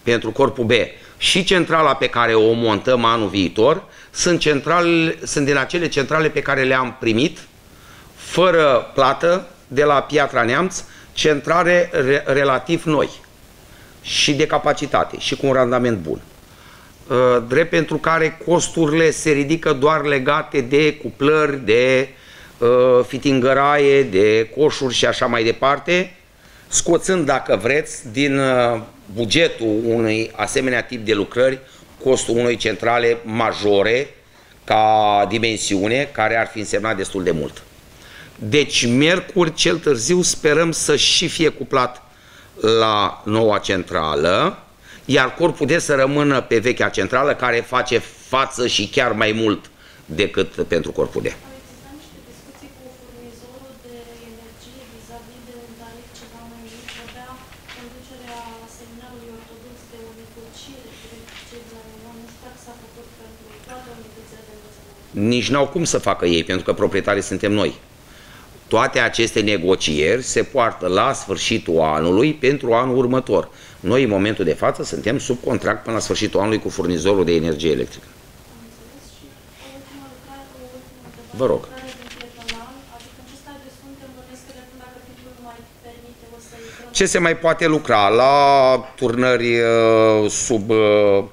pentru corpul B și centrala pe care o montăm anul viitor sunt, centrale, sunt din acele centrale pe care le-am primit fără plată de la Piatra Neamț, centrale re, relativ noi și de capacitate și cu un randament bun. Uh, drept pentru care costurile se ridică doar legate de cuplări, de uh, fitingăraie, de coșuri și așa mai departe, scoțând, dacă vreți, din uh, bugetul unui asemenea tip de lucrări costul unei centrale majore ca dimensiune, care ar fi însemnat destul de mult. Deci, miercuri, cel târziu, sperăm să și fie cuplat la noua centrală, iar corpul de să rămână pe vechea centrală, care face față și chiar mai mult decât pentru corpul de. Nici n-au cum să facă ei, pentru că proprietarii suntem noi. Toate aceste negocieri se poartă la sfârșitul anului pentru anul următor. Noi, în momentul de față, suntem sub contract până la sfârșitul anului cu furnizorul de energie electrică. Vă rog. Ce se mai poate lucra? La turnări uh, sub uh,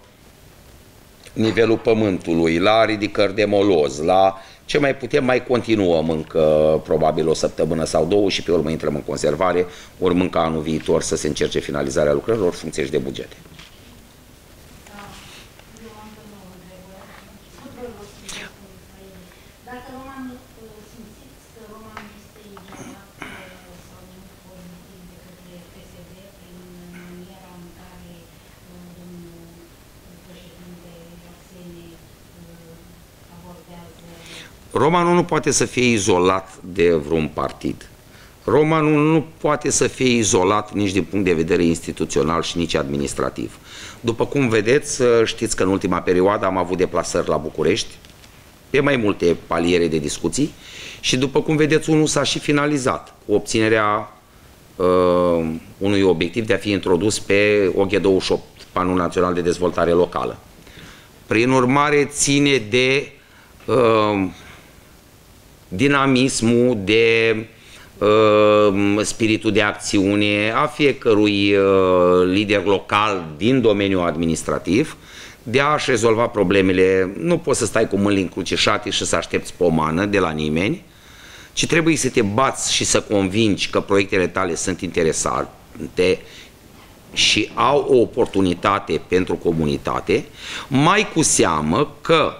nivelul pământului, la ridicări de moloz, la ce mai putem, mai continuăm încă probabil o săptămână sau două și pe urmă intrăm în conservare, urmând ca anul viitor să se încerce finalizarea lucrărilor, funcție și de bugete. Romanul nu poate să fie izolat de vreun partid. Romanul nu poate să fie izolat nici din punct de vedere instituțional și nici administrativ. După cum vedeți, știți că în ultima perioadă am avut deplasări la București, pe mai multe paliere de discuții și după cum vedeți, unul s-a și finalizat cu obținerea uh, unui obiectiv de a fi introdus pe OG28, Planul Național de Dezvoltare Locală. Prin urmare, ține de uh, dinamismul, de uh, spiritul de acțiune a fiecărui uh, lider local din domeniul administrativ de a-și rezolva problemele. Nu poți să stai cu mâinile încrucișate și să aștepți pomană de la nimeni, ci trebuie să te bați și să convingi că proiectele tale sunt interesante și au o oportunitate pentru comunitate, mai cu seamă că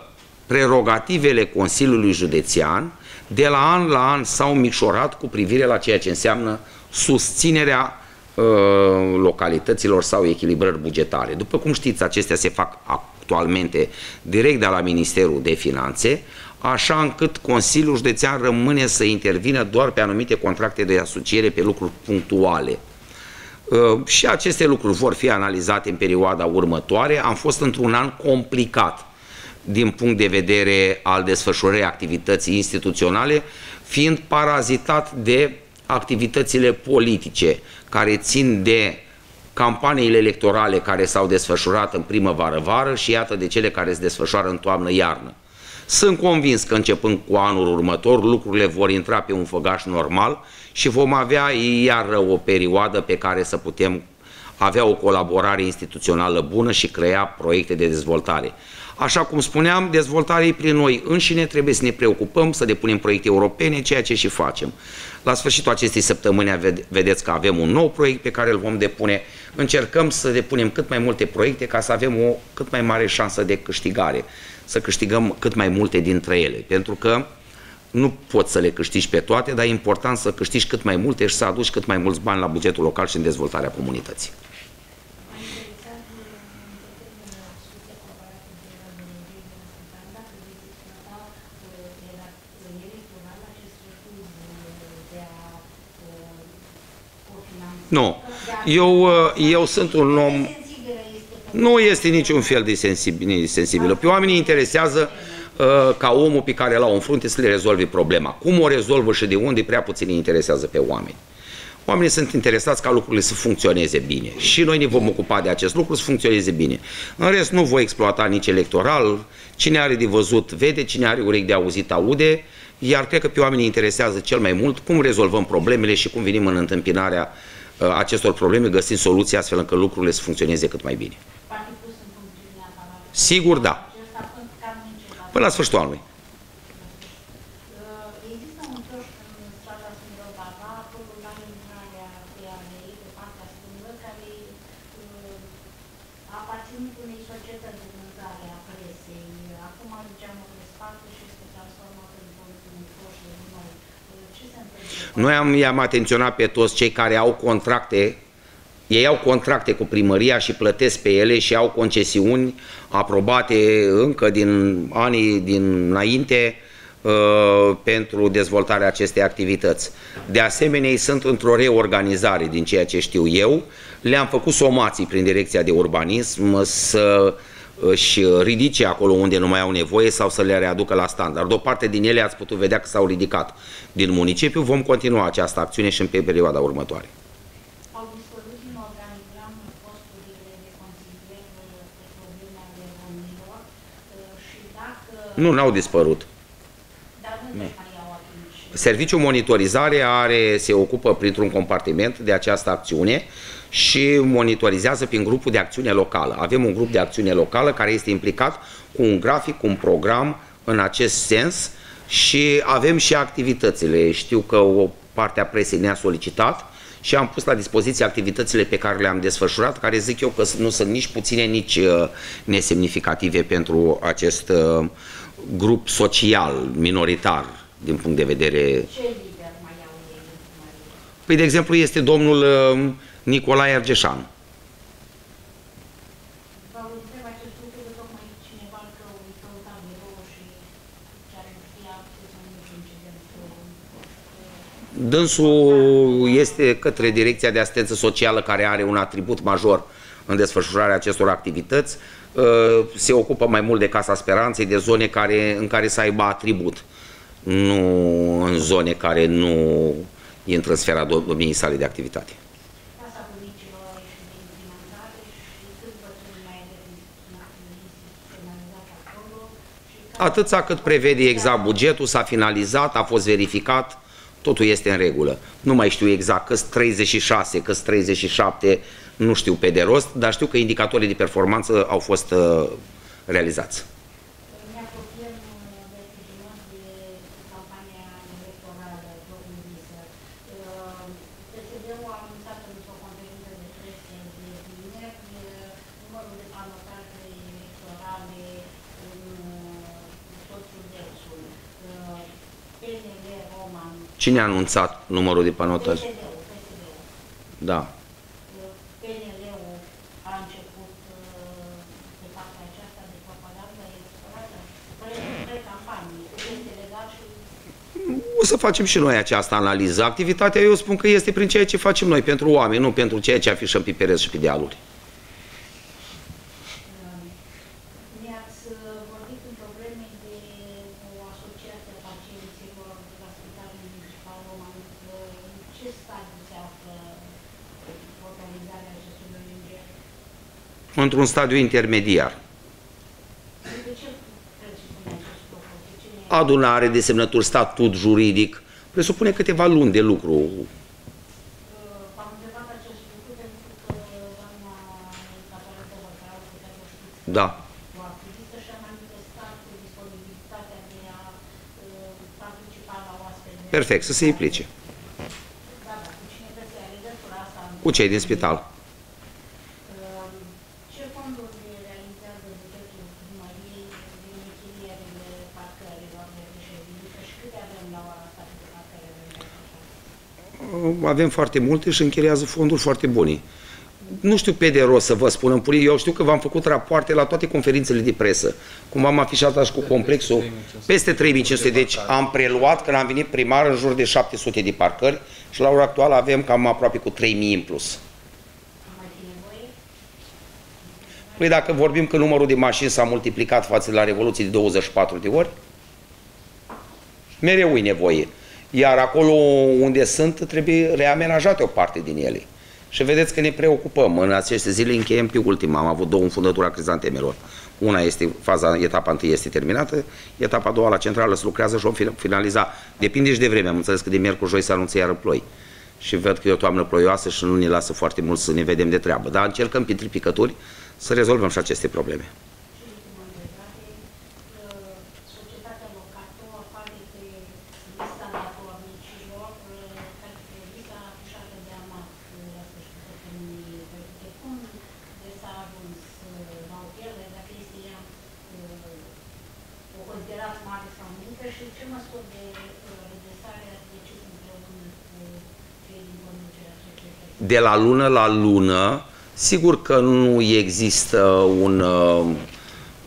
prerogativele Consiliului Județean de la an la an s-au micșorat cu privire la ceea ce înseamnă susținerea uh, localităților sau echilibrări bugetare. După cum știți, acestea se fac actualmente direct de la Ministerul de Finanțe, așa încât Consiliul Județean rămâne să intervină doar pe anumite contracte de asociere pe lucruri punctuale. Uh, și aceste lucruri vor fi analizate în perioada următoare. Am fost într-un an complicat din punct de vedere al desfășurării activității instituționale, fiind parazitat de activitățile politice care țin de campaniile electorale care s-au desfășurat în primăvară-vară și iată de cele care se desfășoară în toamnă-iarnă. Sunt convins că începând cu anul următor lucrurile vor intra pe un făgaș normal și vom avea iar o perioadă pe care să putem avea o colaborare instituțională bună și crea proiecte de dezvoltare. Așa cum spuneam, dezvoltarea e prin noi înșine, trebuie să ne preocupăm, să depunem proiecte europene, ceea ce și facem. La sfârșitul acestei săptămâni vedeți că avem un nou proiect pe care îl vom depune. Încercăm să depunem cât mai multe proiecte ca să avem o cât mai mare șansă de câștigare, să câștigăm cât mai multe dintre ele, pentru că nu poți să le câștigi pe toate, dar e important să câștigi cât mai multe și să aduci cât mai mulți bani la bugetul local și în dezvoltarea comunității. Nu. Eu, uh, eu sunt un om... Nu este niciun fel de sensibil, sensibilă. Pe oamenii interesează uh, ca omul pe care l-au în frunte să le rezolve problema. Cum o rezolvă și de unde, prea puțin îi interesează pe oameni. Oamenii sunt interesați ca lucrurile să funcționeze bine și noi ne vom ocupa de acest lucru să funcționeze bine. În rest, nu voi exploata nici electoral, cine are de văzut vede, cine are urechi de auzit aude, iar cred că pe oamenii interesează cel mai mult cum rezolvăm problemele și cum venim în întâmpinarea Uh, acestor probleme, găsind soluții astfel încât lucrurile să funcționeze cât mai bine. Sigur, da. Până la sfârșitul anului. Noi am, i-am atenționat pe toți cei care au contracte, ei au contracte cu primăria și plătesc pe ele și au concesiuni aprobate încă din anii dinainte uh, pentru dezvoltarea acestei activități. De asemenea, ei sunt într-o reorganizare din ceea ce știu eu. Le-am făcut somații prin direcția de urbanism să își ridice acolo unde nu mai au nevoie sau să le readucă la standard. O parte din ele ați putut vedea că s-au ridicat din municipiu. Vom continua această acțiune și în pe perioada următoare. Nu, n-au dispărut. nu. Serviciul monitorizare are, se ocupă printr-un compartiment de această acțiune și monitorizează prin grupul de acțiune locală. Avem un grup de acțiune locală care este implicat cu un grafic, cu un program în acest sens și avem și activitățile. Știu că o parte a presei ne-a solicitat și am pus la dispoziție activitățile pe care le-am desfășurat, care zic eu că nu sunt nici puține, nici uh, nesemnificative pentru acest uh, grup social, minoritar, din punct de vedere... Ce lider mai au Păi, de exemplu, este domnul uh, Nicolae Argeșan. Dânsul este către Direcția de Asistență Socială care are un atribut major în desfășurarea acestor activități. Uh, se ocupă mai mult de Casa Speranței, de zone care, în care să aibă atribut, nu în zone care nu intră în sfera domeniei sale de activitate. Atâța cât prevede exact bugetul, s-a finalizat, a fost verificat, totul este în regulă. Nu mai știu exact că 36, că 37, nu știu pe de rost, dar știu că indicatorii de performanță au fost uh, realizați. Cine a anunțat numărul de panotări? Da. O să facem și noi această analiză. Activitatea, eu spun că este prin ceea ce facem noi pentru oameni, nu pentru ceea ce afișăm pe pereți și pe dealuri. într-un stadiu intermediar. Adunare de semnături, statut juridic, presupune câteva luni de lucru. Da. Perfect, să se implice. Cu cei din spital. Avem foarte multe și închiriază fonduri foarte bune. Nu știu pe de rost să vă spun în purie, eu știu că v-am făcut rapoarte la toate conferințele de presă, cum am afișat așa cu complexul, peste 3500, deci am preluat când am venit primar în jur de 700 de parcări și la ora actuală avem cam aproape cu 3000 în plus. Mai fi nevoie? Păi dacă vorbim că numărul de mașini s-a multiplicat față de la Revoluție de 24 de ori, mereu e nevoie. Iar acolo unde sunt, trebuie reamenajate o parte din ele. Și vedeți că ne preocupăm. În aceste zile încheiem pe ultima. Am avut două înfundături a crizantemelor. Una este, faza, etapa întâi este terminată, etapa a doua la centrală se lucrează și o finaliza. Depinde și de vreme. Am înțeles că de miercuri, joi se anunță iară ploi. Și văd că e o toamnă ploioasă și nu ne lasă foarte mult să ne vedem de treabă. Dar încercăm prin picături să rezolvăm și aceste probleme. Și ultima întrebare, uh, societatea Locato apare pe lista la dormicilor, uh, care pe lista afișată de AMAC uh, la sfârșitul săptămânii trecute. Cum de s-a ajuns uh, la o pierdere, dacă este ea uh, o considerați mare sau mică și ce măsuri de uh, redresare ați decis împreună cu cei din conducerea societății? de la lună la lună, sigur că nu există un, uh,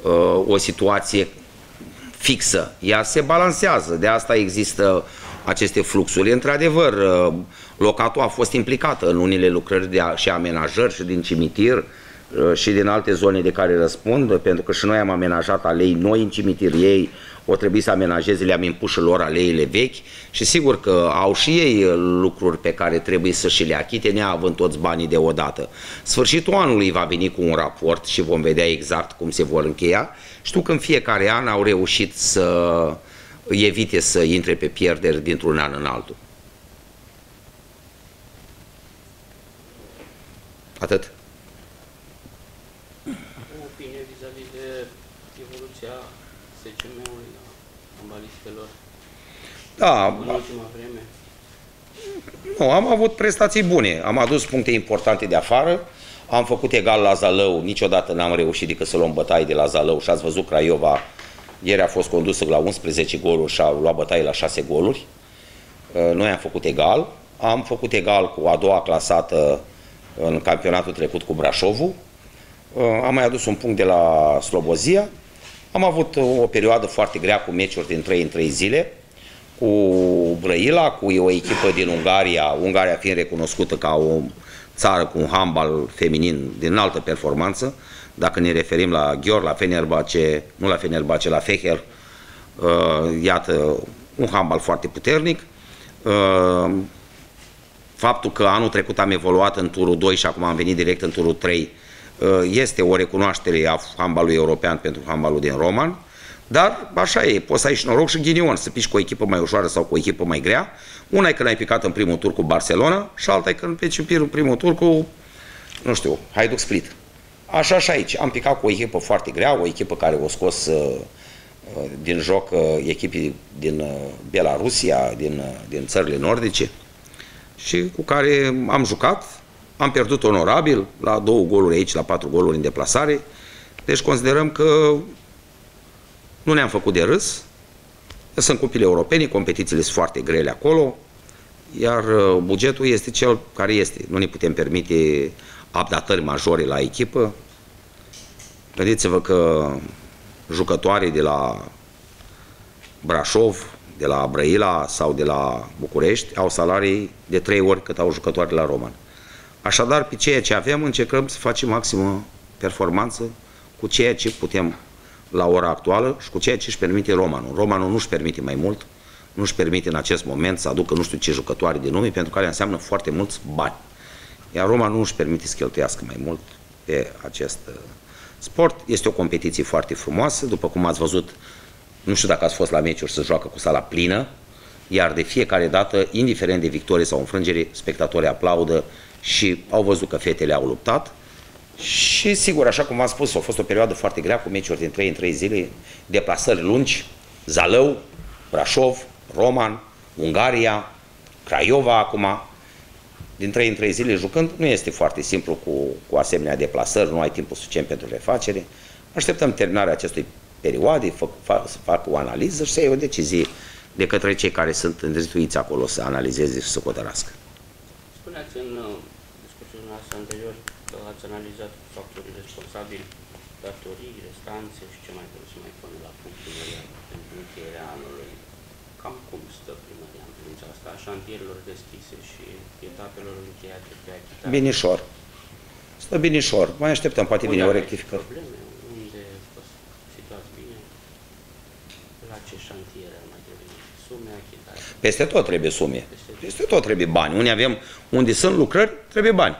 uh, o situație fixă. Ea se balancează, de asta există aceste fluxuri. Într-adevăr, uh, locatul a fost implicată în unele lucrări de a, și amenajări și din cimitir uh, și din alte zone de care răspund, pentru că și noi am amenajat alei noi în cimitir ei, o trebuie să amenajeze, le-am impus și lor aleile vechi și sigur că au și ei uh, lucruri pe care trebuie să și le achite, neavând toți banii deodată. Sfârșitul anului va veni cu un raport și vom vedea exact cum se vor încheia. Știu că în fiecare an au reușit să evite să intre pe pierderi dintr-un an în altul. Atât. O opinie vis-a-vis de evoluția SCM-ului la ambalistelor Da, în ultima vreme. Nu, am avut prestații bune. Am adus puncte importante de afară. Am făcut egal la Zalău. Niciodată n-am reușit decât să luăm bătaie de la Zalău. Și ați văzut Craiova ieri a fost condusă la 11 goluri și a luat bătaie la 6 goluri. Uh, Noi am făcut egal. Am făcut egal cu a doua clasată în campionatul trecut cu Brașovul. Uh, Am mai adus un punct de la Slobozia. Am avut o perioadă foarte grea cu meciuri din 3 în 3 zile cu Brăila, cu o echipă din Ungaria, Ungaria fiind recunoscută ca o țară cu un handbal feminin din înaltă performanță. Dacă ne referim la Ghior, la Fenerbahce, nu la Fenerbahce, la Feher, uh, iată, un handbal foarte puternic. Uh, faptul că anul trecut am evoluat în turul 2 și acum am venit direct în turul 3 uh, este o recunoaștere a handbalului european pentru handbalul din Roman, dar așa e, poți să ai și noroc și ghinion, să piși cu o echipă mai ușoară sau cu o echipă mai grea. Una e când ai picat în primul tur cu Barcelona și alta e când pici în primul tur cu, nu știu, Hajduk Split. Așa și aici. Am picat cu o echipă foarte grea, o echipă care o scos uh, uh, din joc uh, echipii din uh, Belarusia, din, uh, din țările nordice și cu care am jucat, am pierdut onorabil la două goluri aici, la patru goluri în deplasare. Deci considerăm că nu ne-am făcut de râs. Sunt cupile europene, competițiile sunt foarte grele acolo, iar uh, bugetul este cel care este. Nu ne putem permite updatări majore la echipă. Gândiți-vă că jucătorii de la Brașov, de la Brăila sau de la București au salarii de trei ori cât au jucătorii la Roman. Așadar, pe ceea ce avem, încercăm să facem maximă performanță cu ceea ce putem la ora actuală și cu ceea ce își permite Romanul. Romanul nu își permite mai mult, nu își permite în acest moment să aducă nu știu ce jucătoare din lume, pentru care înseamnă foarte mulți bani. Iar Roma nu își permite să cheltuiască mai mult pe acest uh, sport. Este o competiție foarte frumoasă, după cum ați văzut, nu știu dacă ați fost la meciuri să joacă cu sala plină, iar de fiecare dată, indiferent de victorie sau înfrângere, spectatorii aplaudă și au văzut că fetele au luptat. Și sigur, așa cum v-am spus, a fost o perioadă foarte grea cu meciuri din 3 în 3 zile, deplasări lungi, Zalău, Brașov, Roman, Ungaria, Craiova acum. Din 3 în 3 zile jucând, nu este foarte simplu cu, cu asemenea deplasări, nu ai timpul suficient pentru refacere. Așteptăm terminarea acestui perioade, fă, fa, să facă o analiză și să iei o decizie de către cei care sunt îndrituiți acolo să analizeze și să hotărască. Spuneați în uh, discursul nostru anterior că ați analizat factorii responsabili, datorii, restanțe și ce mai trebuie să mai pune la punct primăria pentru încheierea anului. Cam cum stă primăria în privința asta, a șantierilor deschise și etapelor încheiate pe achitare? Binișor. Stă binișor. Mai așteptăm, poate vine o aveți rectificare. Probleme? Unde vă situați bine? La ce șantiere ar mai trebui? Sume, achitare? Peste tot trebuie sume. Peste tot. Peste tot trebuie bani. Unde avem, unde sunt lucrări, trebuie bani.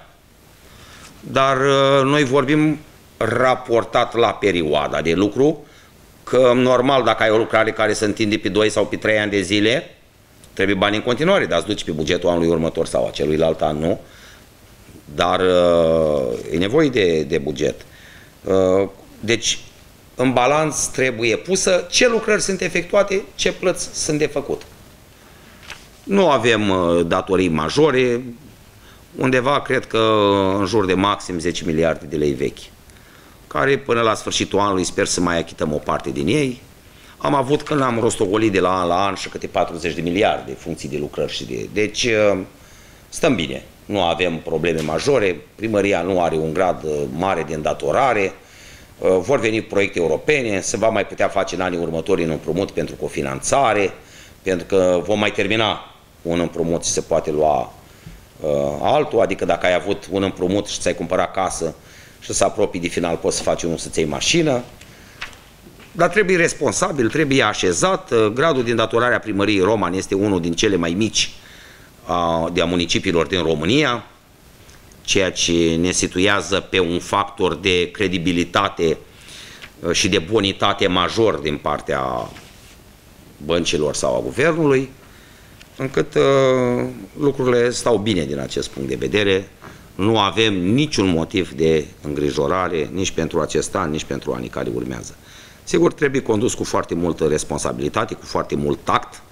Dar uh, noi vorbim raportat la perioada de lucru, că normal dacă ai o lucrare care se întinde pe 2 sau pe 3 ani de zile, trebuie bani în continuare, dar îți duci pe bugetul anului următor sau a celuilalt an, nu? Dar uh, e nevoie de, de buget. Uh, deci, în balanț trebuie pusă ce lucrări sunt efectuate, ce plăți sunt de făcut. Nu avem uh, datorii majore, undeva cred că în jur de maxim 10 miliarde de lei vechi, care până la sfârșitul anului sper să mai achităm o parte din ei. Am avut când am rostogolit de la an la an și câte 40 de miliarde funcții de lucrări și de... Deci uh, stăm bine, nu avem probleme majore, primăria nu are un grad uh, mare de îndatorare, uh, vor veni proiecte europene, se va mai putea face în anii următori un împrumut pentru cofinanțare, pentru că vom mai termina un împrumut și se poate lua uh, altul, adică dacă ai avut un împrumut și ți-ai cumpărat casă și să apropii de final, poți să faci unul să-ți iei mașină. Dar trebuie responsabil, trebuie așezat. Uh, Gradul de îndatorare a primăriei Roman este unul din cele mai mici a, de a municipiilor din România, ceea ce ne situează pe un factor de credibilitate uh, și de bonitate major din partea băncilor sau a guvernului încât uh, lucrurile stau bine din acest punct de vedere. Nu avem niciun motiv de îngrijorare nici pentru acest an, nici pentru anii care urmează. Sigur, trebuie condus cu foarte multă responsabilitate, cu foarte mult tact,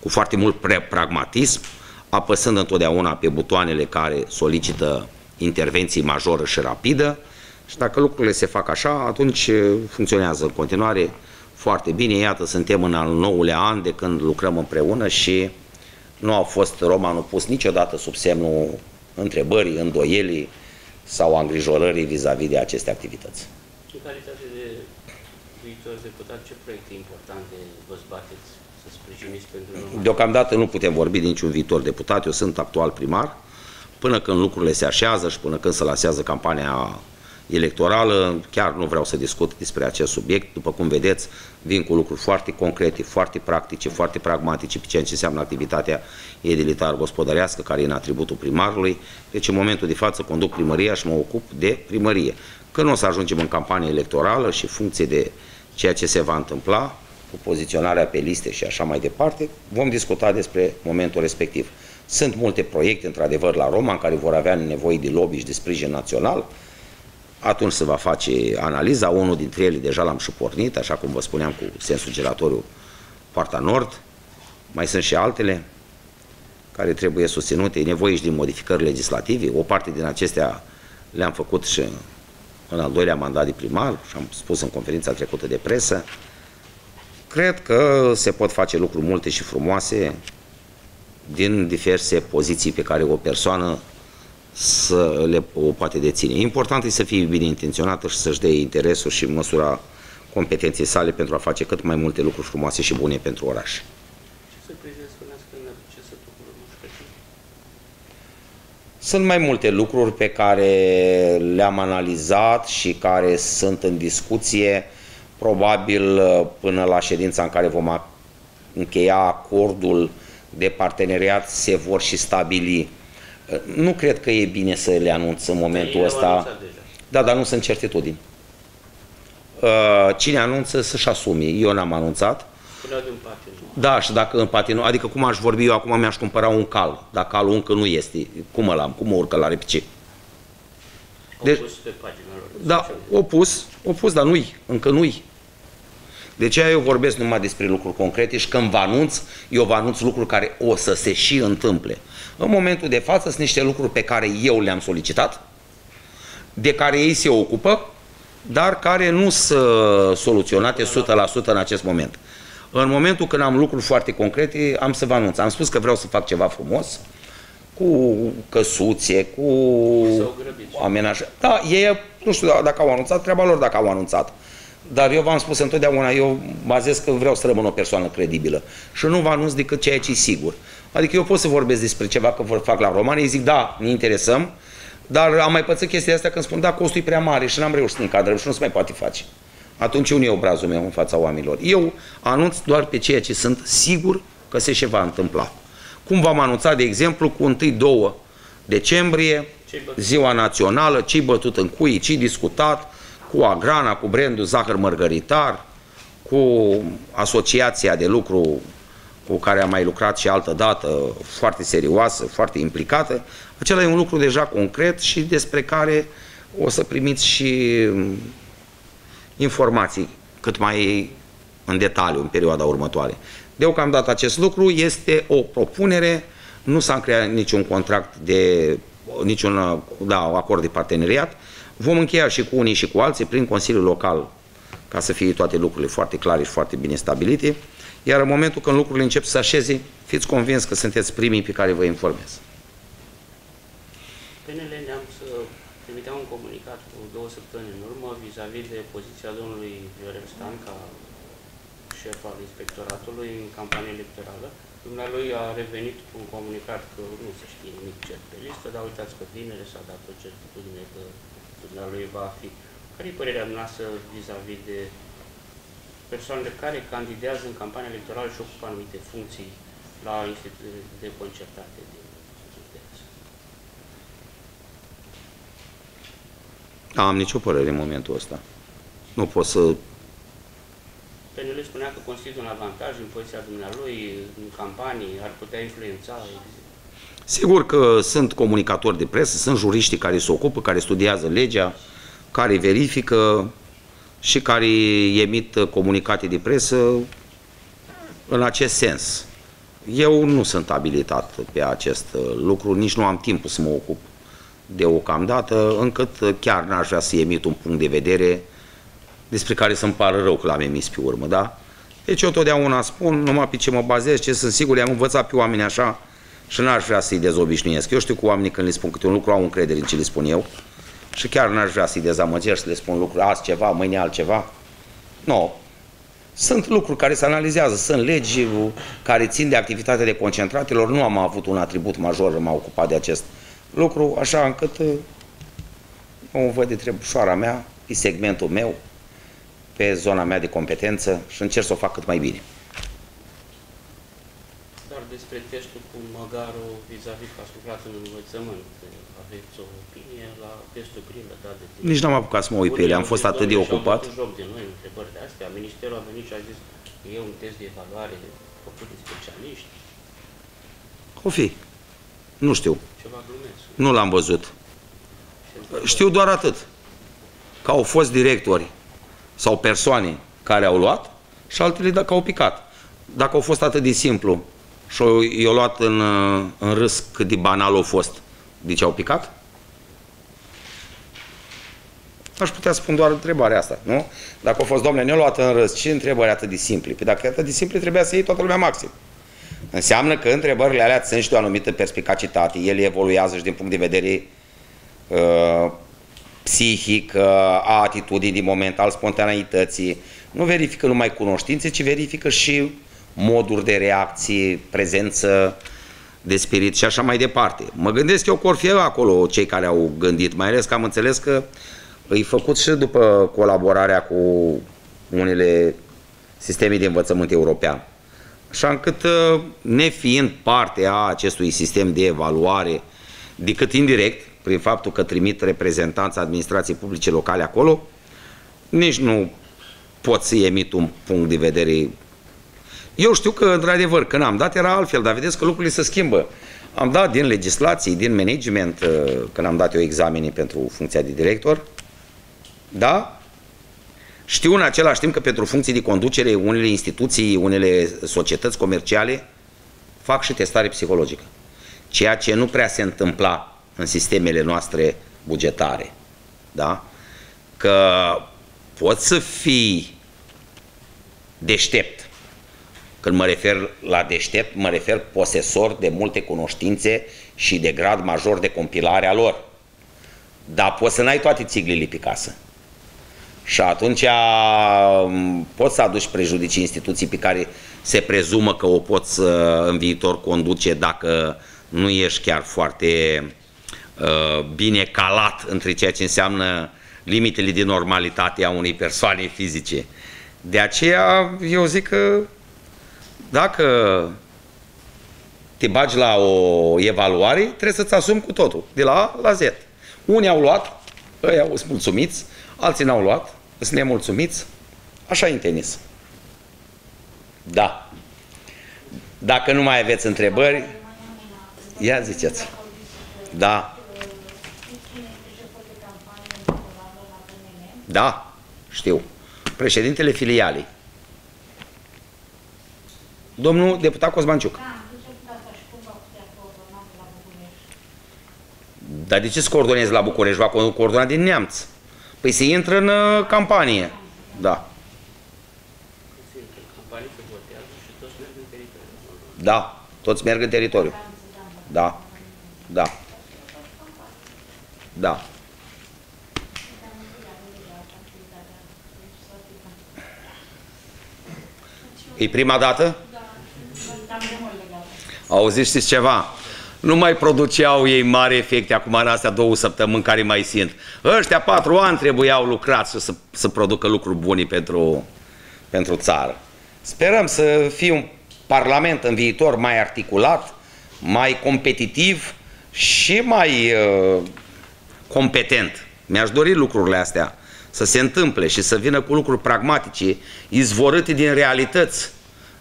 cu foarte mult pragmatism, apăsând întotdeauna pe butoanele care solicită intervenții majoră și rapidă și dacă lucrurile se fac așa, atunci uh, funcționează în continuare foarte bine. Iată, suntem în al nouălea an de când lucrăm împreună și nu au fost romanul pus niciodată sub semnul întrebării, îndoielii sau a îngrijorării vis-a-vis de aceste activități. În calitate de viitor deputat, ce proiecte importante vă zbateți să sprijiniți pentru noi? Deocamdată nu putem vorbi de niciun viitor deputat, eu sunt actual primar. Până când lucrurile se așează și până când se lansează campania electorală, chiar nu vreau să discut despre acest subiect. După cum vedeți, vin cu lucruri foarte concrete, foarte practice, foarte pragmatice pe ceea ce înseamnă activitatea edilitar gospodărească, care e în atributul primarului. Deci, în momentul de față, conduc primăria și mă ocup de primărie. Când o să ajungem în campanie electorală și funcție de ceea ce se va întâmpla, cu poziționarea pe liste și așa mai departe, vom discuta despre momentul respectiv. Sunt multe proiecte, într-adevăr, la Roma, în care vor avea nevoie de lobby și de sprijin național, atunci se va face analiza, unul dintre ele deja l-am și pornit, așa cum vă spuneam, cu sensul giratoriu Poarta Nord. Mai sunt și altele care trebuie susținute, e nevoie și de modificări legislative. O parte din acestea le-am făcut și în al doilea mandat de primar și am spus în conferința trecută de presă. Cred că se pot face lucruri multe și frumoase din diverse poziții pe care o persoană să le o poate deține. Important e să fie bine intenționată și să-și dea interesul și măsura competenței sale pentru a face cât mai multe lucruri frumoase și bune pentru oraș. Ce surprize spuneați când ce să Sunt mai multe lucruri pe care le-am analizat și care sunt în discuție, probabil până la ședința în care vom încheia acordul de parteneriat se vor și stabili nu cred că e bine să le anunț în momentul ăsta. Da, dar nu sunt certitudini. Uh, cine anunță să-și asume. Eu n-am anunțat. Da, și dacă în patinu, adică cum aș vorbi eu acum, mi-aș cumpăra un cal, dacă calul încă nu este, cum îl am, cum urcă la repice? Deci, pus pe pagină Da, o pus, o pus, dar nu-i, încă nu-i. De ce eu vorbesc numai despre lucruri concrete și când vă anunț, eu vă anunț lucruri care o să se și întâmple. În momentul de față sunt niște lucruri pe care eu le-am solicitat, de care ei se ocupă, dar care nu sunt soluționate 100% în acest moment. În momentul când am lucruri foarte concrete, am să vă anunț. Am spus că vreau să fac ceva frumos, cu căsuțe, cu S-au grăbit. amenajări. Da, ei, nu știu dacă au anunțat, treaba lor dacă au anunțat. Dar eu v-am spus întotdeauna, eu bazez că vreau să rămân o persoană credibilă. Și nu vă anunț decât ceea ce e sigur. Adică eu pot să vorbesc despre ceva că vor fac la romani, îi zic, da, ne interesăm, dar am mai pățit chestia asta când spun, da, costul e prea mare și n-am reușit să ne încadrăm și nu se mai poate face. Atunci unde e obrazul meu în fața oamenilor? Eu anunț doar pe ceea ce sunt sigur că se și va întâmpla. Cum v-am anunțat, de exemplu, cu 1-2 decembrie, Ce-i bătut? ziua națională, ce bătut în cui, ce discutat, cu Agrana, cu brandul Zahăr Mărgăritar, cu asociația de lucru cu care am mai lucrat și altă dată, foarte serioasă, foarte implicată. Acela e un lucru deja concret și despre care o să primiți și mm, informații cât mai în detaliu în perioada următoare. Deocamdată acest lucru este o propunere, nu s-a încheiat niciun contract de niciun da, acord de parteneriat. Vom încheia și cu unii și cu alții prin Consiliul Local ca să fie toate lucrurile foarte clare și foarte bine stabilite. Iar în momentul când lucrurile încep să se așeze, fiți convins că sunteți primii pe care vă informez. PNL ne-am să trimiteam un comunicat cu două săptămâni în urmă vis-a-vis de poziția domnului Viorel Stan ca șef al inspectoratului în campanie electorală. Dumnealui a revenit cu un comunicat că nu se știe nimic cert pe listă, dar uitați că vineri s-a dat o certitudine că dumnealui va fi. Care e părerea noastră vis-a-vis de persoanele care candidează în campanie electorală și ocupă anumite funcții la instituții de concertate din județ? Nu am nicio părere în momentul ăsta. Nu pot să PNL spunea că constituie un avantaj în poziția dumnealui, în campanii, ar putea influența. Sigur că sunt comunicatori de presă, sunt juriștii care se ocupă, care studiază legea, care verifică și care emit comunicate de presă în acest sens. Eu nu sunt abilitat pe acest lucru, nici nu am timpul să mă ocup deocamdată, încât chiar n-aș vrea să emit un punct de vedere despre care să-mi pară rău că l-am emis pe urmă, da? Deci eu totdeauna spun, numai pe ce mă bazez, ce sunt sigur, i-am învățat pe oameni așa și n-aș vrea să-i dezobișnuiesc. Eu știu că oamenii când le spun câte un lucru au încredere în ce le spun eu și chiar n-aș vrea să-i dezamăgesc, să le spun lucruri, azi ceva, mâine altceva. Nu. Sunt lucruri care se analizează, sunt legi care țin de activitatea de concentratelor, nu am avut un atribut major, m-a ocupat de acest lucru, așa încât uh, eu o văd de trebușoara mea, e segmentul meu, pe zona mea de competență și încerc să o fac cât mai bine. Dar despre testul cu măgarul vis-a-vis că ați lucrat în învățământ, aveți o opinie la testul grilă, da, de tine? Nici n-am apucat să mă uit pe ele, am fost atât de ocupat. Și-au joc de noi întrebări de astea. Ministerul a venit și a zis că e un test de evaluare făcut de specialiști, O fi. Nu știu. ceva glumesc. Nu l-am văzut. Și întrebări. Știu doar atât. Că au fost directori sau persoane care au luat și altele dacă au picat. Dacă au fost atât de simplu și au- i-au luat în, uh, în râs cât de banal au fost, de ce au picat? Aș putea spun doar întrebarea asta, nu? Dacă au fost, domnule, ne-au luat în râs, ce întrebări atât de simple? Păi dacă e atât de simple, trebuia să iei toată lumea maxim. Înseamnă că întrebările alea sunt și de o anumită perspicacitate, ele evoluează și din punct de vedere uh, psihic, uh, a atitudinii din moment, al spontaneității. Nu verifică numai cunoștințe, ci verifică și moduri de reacție, prezență de spirit și așa mai departe. Mă gândesc eu că or fi acolo cei care au gândit, mai ales că am înțeles că îi făcut și după colaborarea cu unele sisteme de învățământ european. Așa încât, uh, nefiind parte a acestui sistem de evaluare, decât indirect, prin faptul că trimit reprezentanța administrației publice locale acolo, nici nu pot să emit un punct de vedere. Eu știu că, într-adevăr, când am dat era altfel, dar vedeți că lucrurile se schimbă. Am dat din legislații, din management, uh, când am dat eu examenii pentru funcția de director, da? Știu în același timp că pentru funcții de conducere unele instituții, unele societăți comerciale fac și testare psihologică. Ceea ce nu prea se întâmpla în sistemele noastre bugetare. Da? Că poți să fii deștept. Când mă refer la deștept, mă refer posesor de multe cunoștințe și de grad major de compilare a lor. Dar poți să n-ai toate țiglile pe casă. Și atunci poți să aduci prejudicii instituții pe care se prezumă că o poți în viitor conduce dacă nu ești chiar foarte uh, bine calat între ceea ce înseamnă limitele de normalitate a unei persoane fizice. De aceea eu zic că dacă te bagi la o evaluare, trebuie să-ți asumi cu totul, de la A la Z. Unii au luat, ăia au sunt mulțumiți, alții n-au luat, sunt nemulțumiți. Așa e în tenis. Da. Dacă nu mai aveți întrebări, ia ziceți. Da. Da, știu. Președintele filialei. Domnul deputat Cosmanciuc. Dar de ce să coordonezi la București? Va coordona din Neamț. Păi se intră în uh, campanie. Da. Da, toți merg în teritoriu. Da, da, da. E prima dată? Auziți știți ceva? Nu mai produceau ei mari efecte acum în astea două săptămâni care mai sunt. Ăștia patru ani trebuiau lucrat să, să producă lucruri bune pentru, pentru țară. Sperăm să fie un parlament în viitor mai articulat, mai competitiv și mai uh, competent. Mi-aș dori lucrurile astea să se întâmple și să vină cu lucruri pragmatice, izvorâte din realități,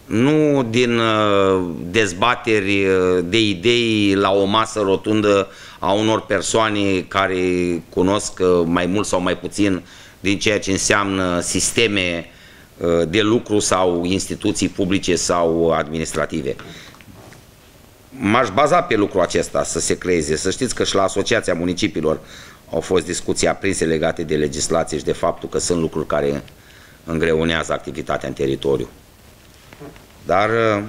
nu din uh, dezbateri uh, de idei la o masă rotundă a unor persoane care cunosc uh, mai mult sau mai puțin din ceea ce înseamnă sisteme de lucru sau instituții publice sau administrative. M-aș baza pe lucrul acesta să se creeze. Să știți că și la Asociația Municipiilor au fost discuții aprinse legate de legislație și de faptul că sunt lucruri care îngreunează activitatea în teritoriu. Dar uh,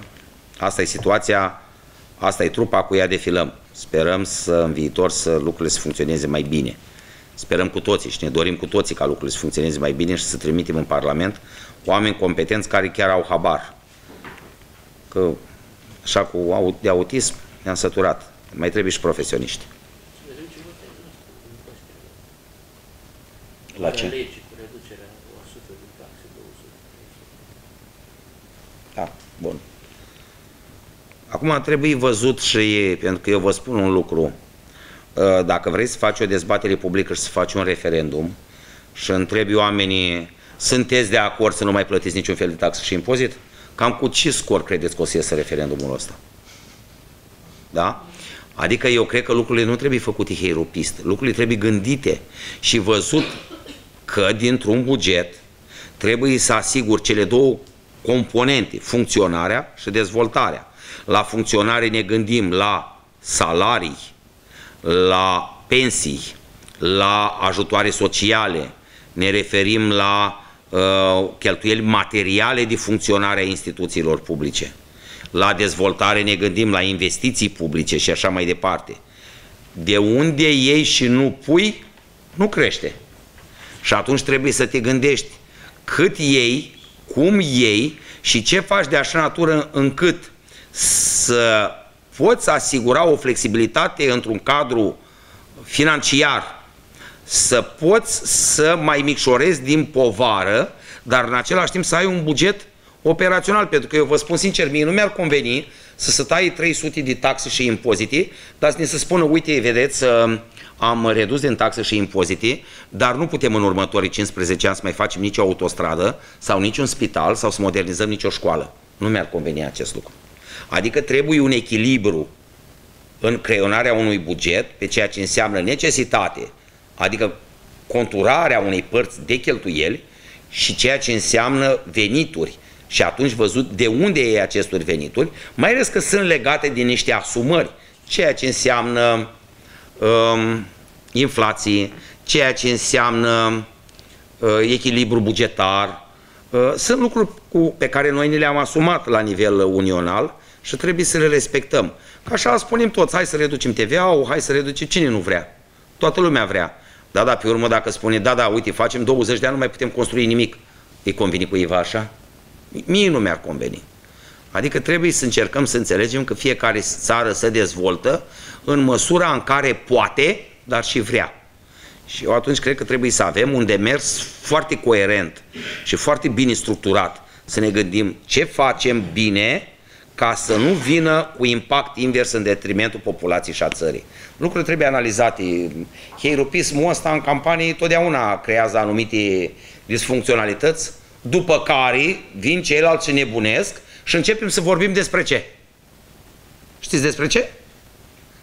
asta e situația, asta e trupa cu ea defilăm. Sperăm să în viitor să lucrurile să funcționeze mai bine. Sperăm cu toții și ne dorim cu toții ca lucrurile să funcționeze mai bine și să trimitem în Parlament oameni competenți care chiar au habar. Că așa cu de autism ne-am săturat. Mai trebuie și profesioniști. La ce? Da, bun. Acum trebuie văzut și, pentru că eu vă spun un lucru, ă, dacă vrei să faci o dezbatere publică și să faci un referendum și întrebi oamenii, sunteți de acord să nu mai plătiți niciun fel de taxă și impozit? Cam cu ce scor credeți că o să iasă referendumul ăsta? Da? Adică eu cred că lucrurile nu trebuie făcute hieropist, lucrurile trebuie gândite și văzut că dintr-un buget trebuie să asigur cele două componente, funcționarea și dezvoltarea. La funcționare ne gândim la salarii, la pensii, la ajutoare sociale, ne referim la uh, cheltuieli materiale de funcționare a instituțiilor publice. La dezvoltare ne gândim la investiții publice și așa mai departe. De unde ieși și nu pui, nu crește. Și atunci trebuie să te gândești cât iei cum iei și ce faci de așa natură încât să poți asigura o flexibilitate într-un cadru financiar, să poți să mai micșorezi din povară, dar în același timp să ai un buget operațional, pentru că eu vă spun sincer, mie nu mi-ar conveni să se taie 300 de taxe și impozite, dar să ne se spună, uite, vedeți, am redus din taxe și impozite, dar nu putem în următorii 15 ani să mai facem nicio autostradă sau niciun spital sau să modernizăm nicio școală. Nu mi-ar conveni acest lucru. Adică trebuie un echilibru în creionarea unui buget pe ceea ce înseamnă necesitate, adică conturarea unei părți de cheltuieli, și ceea ce înseamnă venituri și atunci văzut de unde e acestor venituri, mai ales că sunt legate din niște asumări, ceea ce înseamnă um, inflație, ceea ce înseamnă uh, echilibru bugetar. Uh, sunt lucruri cu, pe care noi ne le-am asumat la nivel unional și trebuie să le respectăm. Ca așa spunem toți, hai să reducem TVA-ul, hai să reducem, cine nu vrea? Toată lumea vrea. Da, da, pe urmă dacă spune, da, da, uite, facem 20 de ani, nu mai putem construi nimic. Îi convine cuiva așa? Mie nu mi-ar conveni. Adică trebuie să încercăm să înțelegem că fiecare țară se dezvoltă în măsura în care poate, dar și vrea. Și eu atunci cred că trebuie să avem un demers foarte coerent și foarte bine structurat. Să ne gândim ce facem bine ca să nu vină cu impact invers în detrimentul populației și a țării. Lucrurile trebuie analizate. Heiropismul ăsta în campanie totdeauna creează anumite disfuncționalități, după care vin ceilalți ce nebunesc și începem să vorbim despre ce? Știți despre ce?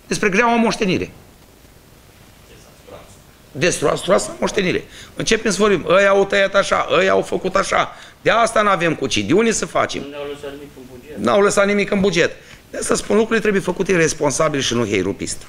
Despre greaua moștenire. Destruați moștenire. Începem să vorbim, ăia au tăiat așa, ăia au făcut așa, de asta nu avem cu ce, de unde să facem? Nu au lăsat nimic în buget. N-au lăsat nimic în buget. De asta spun, lucrurile trebuie făcute responsabil și nu heirupist.